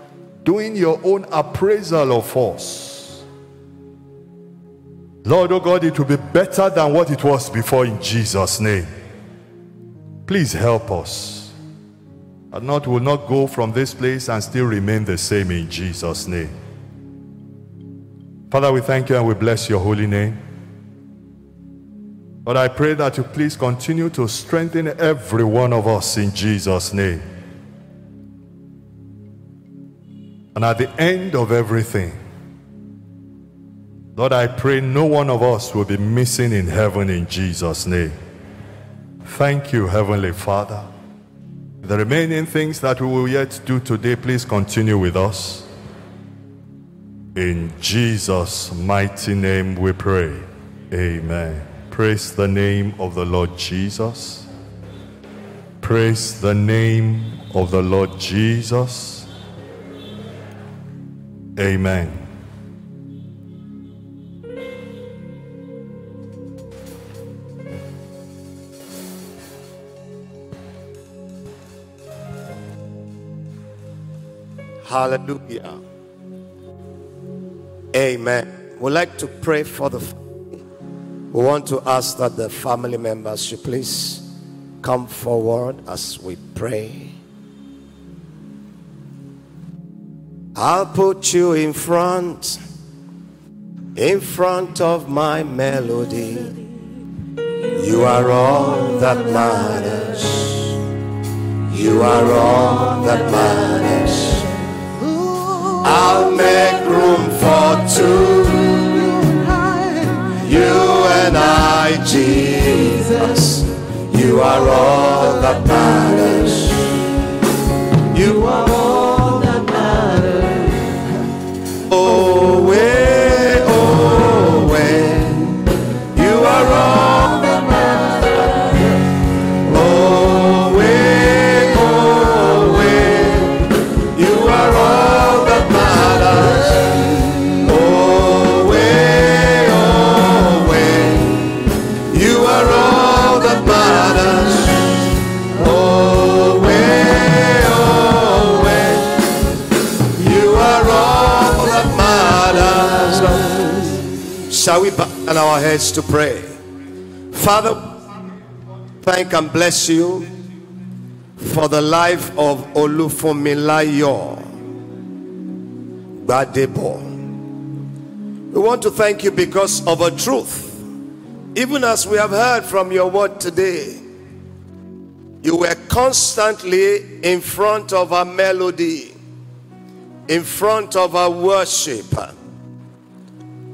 doing your own appraisal of us, Lord, oh God, it will be better than what it was before in Jesus' name. Please help us. And not will not go from this place and still remain the same in Jesus' name. Father, we thank you and we bless your holy name. But I pray that you please continue to strengthen every one of us in Jesus' name. And at the end of everything, Lord, I pray no one of us will be missing in heaven in Jesus' name. Thank you, Heavenly Father. The remaining things that we will yet do today, please continue with us. In Jesus' mighty name we pray. Amen. Praise the name of the Lord Jesus. Praise the name of the Lord Jesus. Amen. Hallelujah. Amen. We'd like to pray for the family. We want to ask that the family members should please come forward as we pray. I'll put you in front, in front of my melody. You are all that matters. You are all that matters. I'll make room for two. You and I, Jesus. You are all that matters. To pray? Father, thank and bless you for the life of Olufunmilayo Gbadebo. We want to thank you because of a truth. Even as we have heard from your word today, you were constantly in front of our melody, in front of our worship.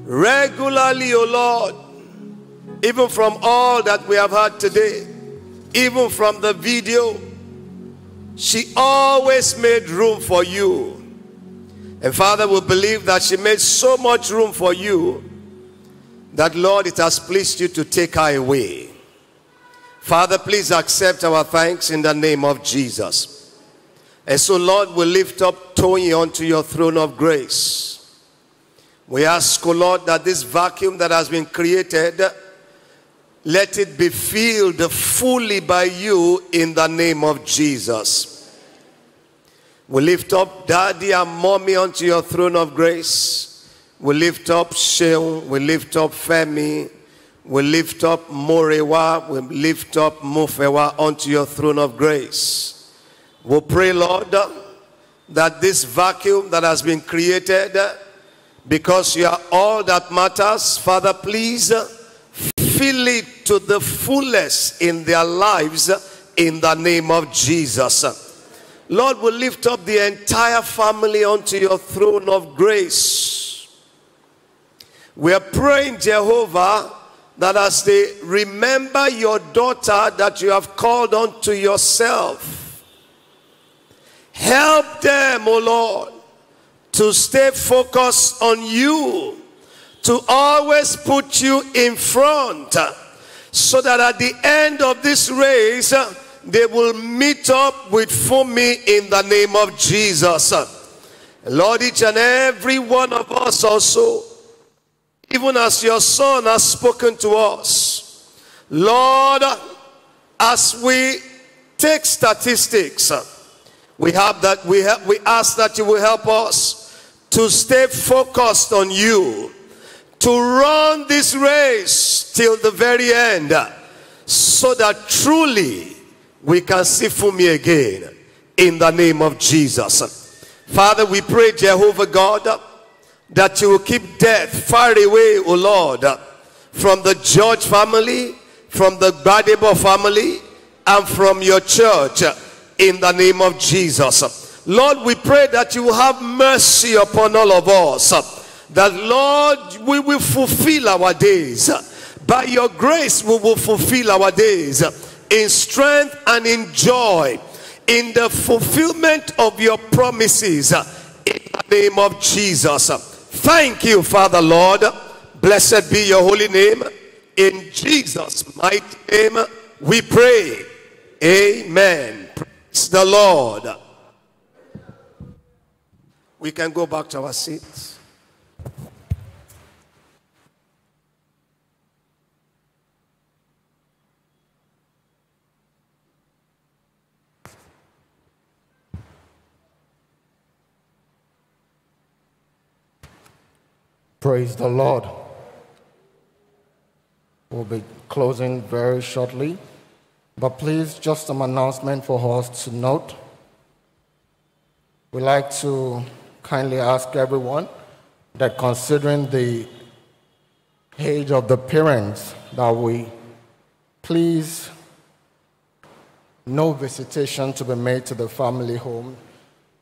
Regularly, O Lord, even from all that we have heard today, even from the video, she always made room for you. And Father, we believe that she made so much room for you that, Lord, it has pleased you to take her away. Father, please accept our thanks in the name of Jesus. And so, Lord, we lift up Toyin onto your throne of grace. We ask, O Lord, that this vacuum that has been created, let it be filled fully by you in the name of Jesus. We lift up daddy and mommy onto your throne of grace. We lift up Sheun. We lift up Femi. We lift up Morewa. We lift up Mufewa onto your throne of grace. We pray, Lord, that this vacuum that has been created, because you are all that matters, Father, please fill it to the fullest in their lives in the name of Jesus. Lord, we lift up the entire family onto your throne of grace. We are praying, Jehovah, that as they remember your daughter that you have called unto yourself, help them, O Lord, to stay focused on you, to always put you in front, so that at the end of this race, they will meet up with for me in the name of Jesus. Lord, each and every one of us also, even as your son has spoken to us, Lord, as we take statistics, we have that we have, we ask that you will help us to stay focused on you, to run this race till the very end, so that truly we can see Funmi again in the name of Jesus. Father, we pray, Jehovah God, that you will keep death far away, O Lord, from the George family, from the Gbadebo family, and from your church in the name of Jesus. Lord, we pray that you will have mercy upon all of us. That, Lord, we will fulfill our days. By your grace, we will fulfill our days in strength and in joy in the fulfillment of your promises in the name of Jesus. Thank you, Father Lord. Blessed be your holy name. In Jesus' mighty name, we pray. Amen. Praise the Lord. We can go back to our seats. Praise the Lord. We'll be closing very shortly, but please, just some announcement for us to note. We'd like to kindly ask everyone that considering the age of the parents, that we please no visitation to be made to the family home,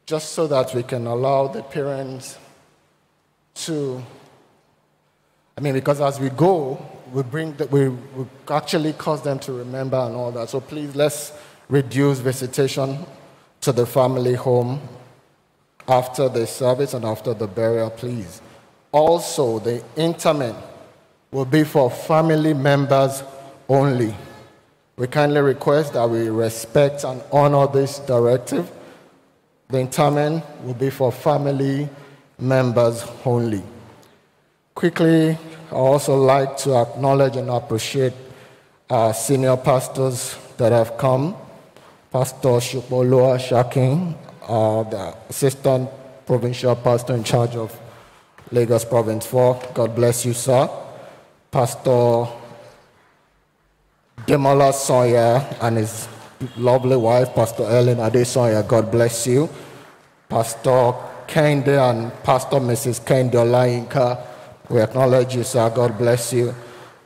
just so that we can allow the parents to I mean, because as we go, we bring that we, we actually cause them to remember and all that. So please let's reduce visitation to the family home after the service and after the burial, please. Also, the interment will be for family members only. We kindly request that we respect and honor this directive. The interment will be for family members only. Quickly, I also like to acknowledge and appreciate our senior pastors that have come. Pastor Shupolua Shaking, uh, the assistant provincial pastor in charge of Lagos Province 4. God bless you, sir. Pastor Demola Sawyer and his lovely wife, Pastor Ellen Ade Sawyer. God bless you. Pastor Kende and Pastor Mrs. Kende Olainka. We acknowledge you, sir. God bless you.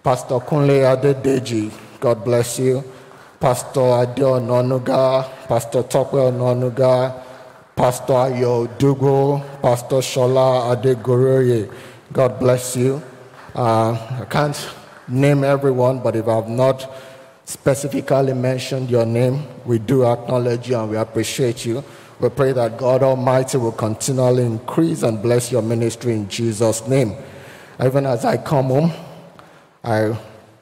Pastor Kunle Adedeji, God bless you. Pastor Adeo Nonuga, Pastor Tokwe Nonuga, Pastor Ayo Dugo, Pastor Shola Adegoroye, God bless you. Uh, I can't name everyone, but if I've not specifically mentioned your name, we do acknowledge you and we appreciate you. We pray that God Almighty will continually increase and bless your ministry in Jesus' name. Even as I come home, I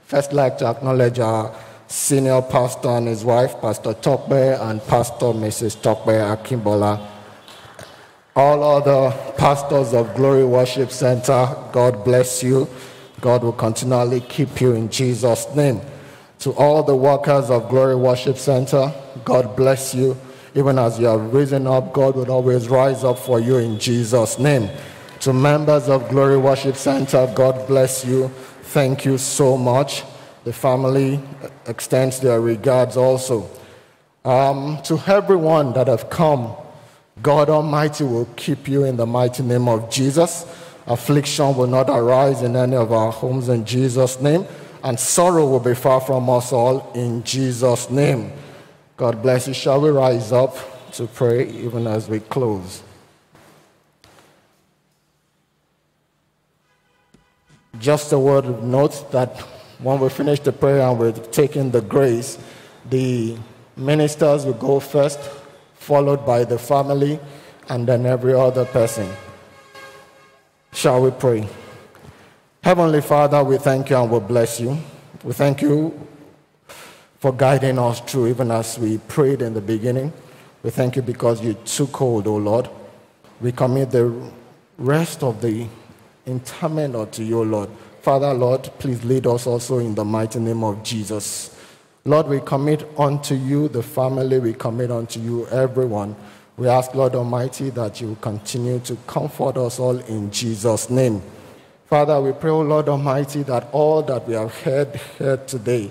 first like to acknowledge our senior pastor and his wife, Pastor Tokbe and Pastor Mrs. Tokbe Akimbola. All other pastors of Glory Worship Center, God bless you. God will continually keep you in Jesus' name. To all the workers of Glory Worship Center, God bless you. Even as you have risen up, God will always rise up for you in Jesus' name. To members of Glory Worship Center, God bless you. Thank you so much. The family extends their regards also. Um, to everyone that have come, God Almighty will keep you in the mighty name of Jesus. Affliction will not arise in any of our homes in Jesus' name, and sorrow will be far from us all in Jesus' name. God bless you. Shall we rise up to pray even as we close? Just a word of note that when we finish the prayer and we're taking the grace, the ministers will go first, followed by the family, and then every other person. Shall we pray? Heavenly Father, we thank you and we bless you. We thank you for guiding us through, even as we prayed in the beginning. We thank you because you took hold, O Lord. We commit the rest of the interment unto you, Lord. Father, Lord, please lead us also in the mighty name of Jesus. Lord, we commit unto you the family, we commit unto you everyone. We ask, Lord Almighty, that you continue to comfort us all in Jesus' name. Father, we pray, Lord Almighty, that all that we have heard here today,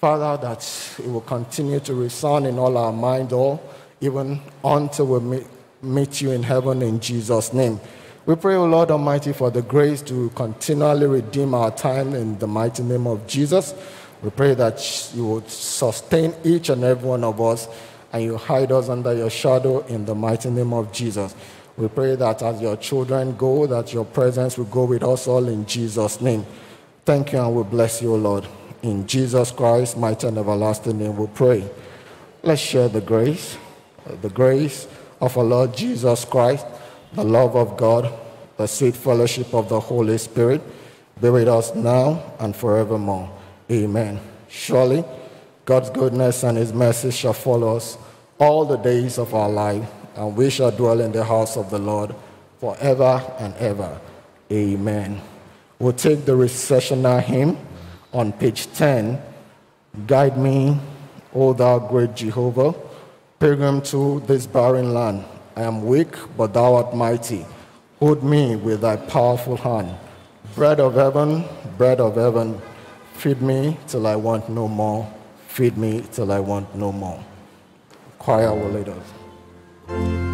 Father, that it will continue to resound in all our minds, all even until we meet you in heaven in Jesus' name. We pray, O Lord Almighty, for the grace to continually redeem our time in the mighty name of Jesus. We pray that you would sustain each and every one of us and you hide us under your shadow in the mighty name of Jesus. We pray that as your children go, that your presence will go with us all in Jesus' name. Thank you and we bless you, O Lord. In Jesus Christ's mighty and everlasting name we pray. Let's share the grace, the grace of our Lord Jesus Christ the love of God, the sweet fellowship of the Holy Spirit be with us now and forevermore. Amen. Surely, God's goodness and his mercy shall follow us all the days of our life, and we shall dwell in the house of the Lord forever and ever. Amen. We'll take the recessional hymn on page 10. Guide me, O thou great Jehovah, pilgrim to this barren land I am weak, but thou art mighty. Hold me with thy powerful hand. Bread of heaven, bread of heaven, feed me till I want no more. Feed me till I want no more. Choir will lead us.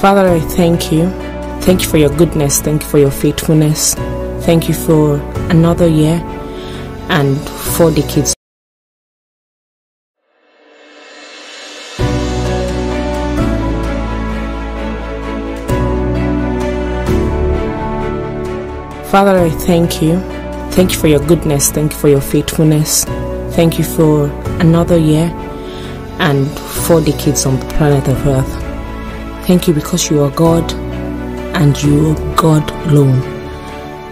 Father, I thank you. Thank you for your goodness. Thank you for your faithfulness. Thank you for another year and four decades. Father, I thank you. Thank you for your goodness. Thank you for your faithfulness. Thank you for another year and four decades on the planet of Earth. Thank you because you are God and you are God alone.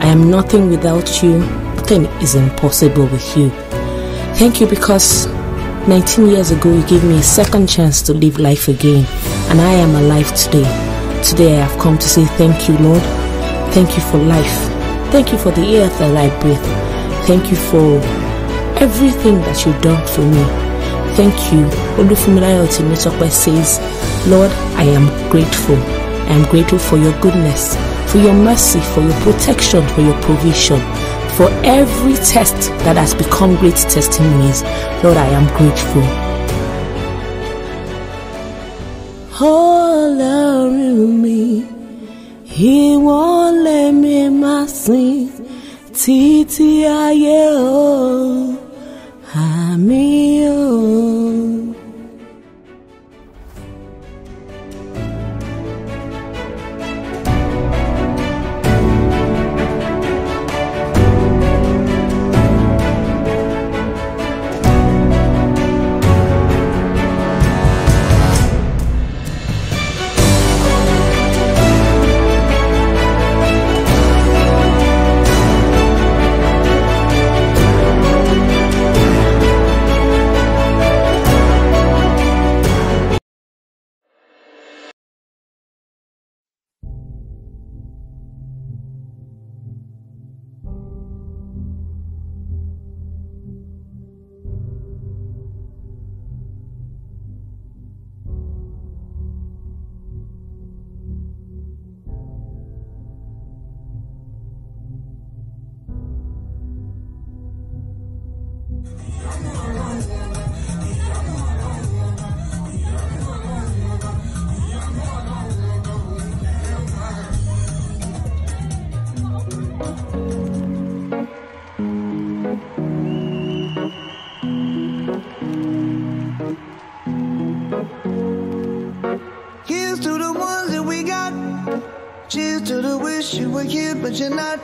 I am nothing without you. Nothing is impossible with you. Thank you because 19 years ago you gave me a second chance to live life again, and I am alive today. Today I have come to say thank you, Lord. Thank you for life. Thank you for the air that I breathe. Thank you for everything that you've done for me. Thank you. Olufunmilayo Temitope says, Lord, I am grateful. I am grateful for your goodness, for your mercy, for your protection, for your provision, for every test that has become great testimonies. Lord, I am grateful. Ọlọ́run mi, ìwọ lèmi máa sìn títí ayé àmì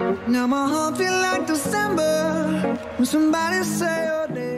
Now my heart feel like December when somebody say your name.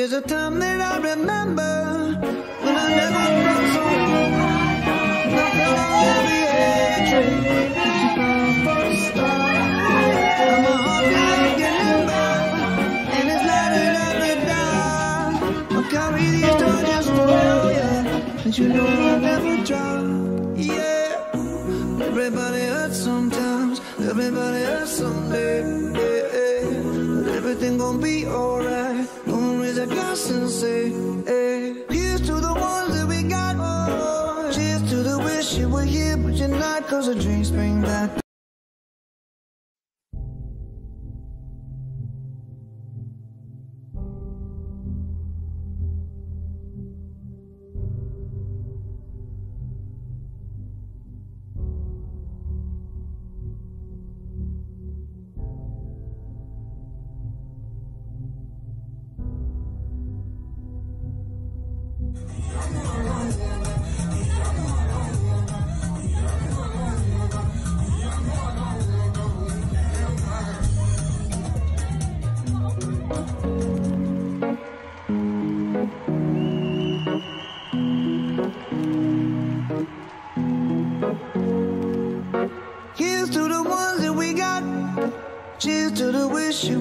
There's a time that I remember when I never felt so I felt all every hatred. And my heart like an and it's lighting up the dark. I'll carry these torches for you, and you know I'll never drop. Yeah, everybody hurts sometimes, everybody hurts someday. Yeah, but everything gon' be alright. Say, hey. Here's to the ones that we got. Oh, cheers to the wish you were here, but you're not. Cause the drinks bring back.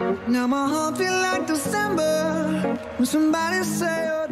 Now my heart feel like December when somebody say, oh,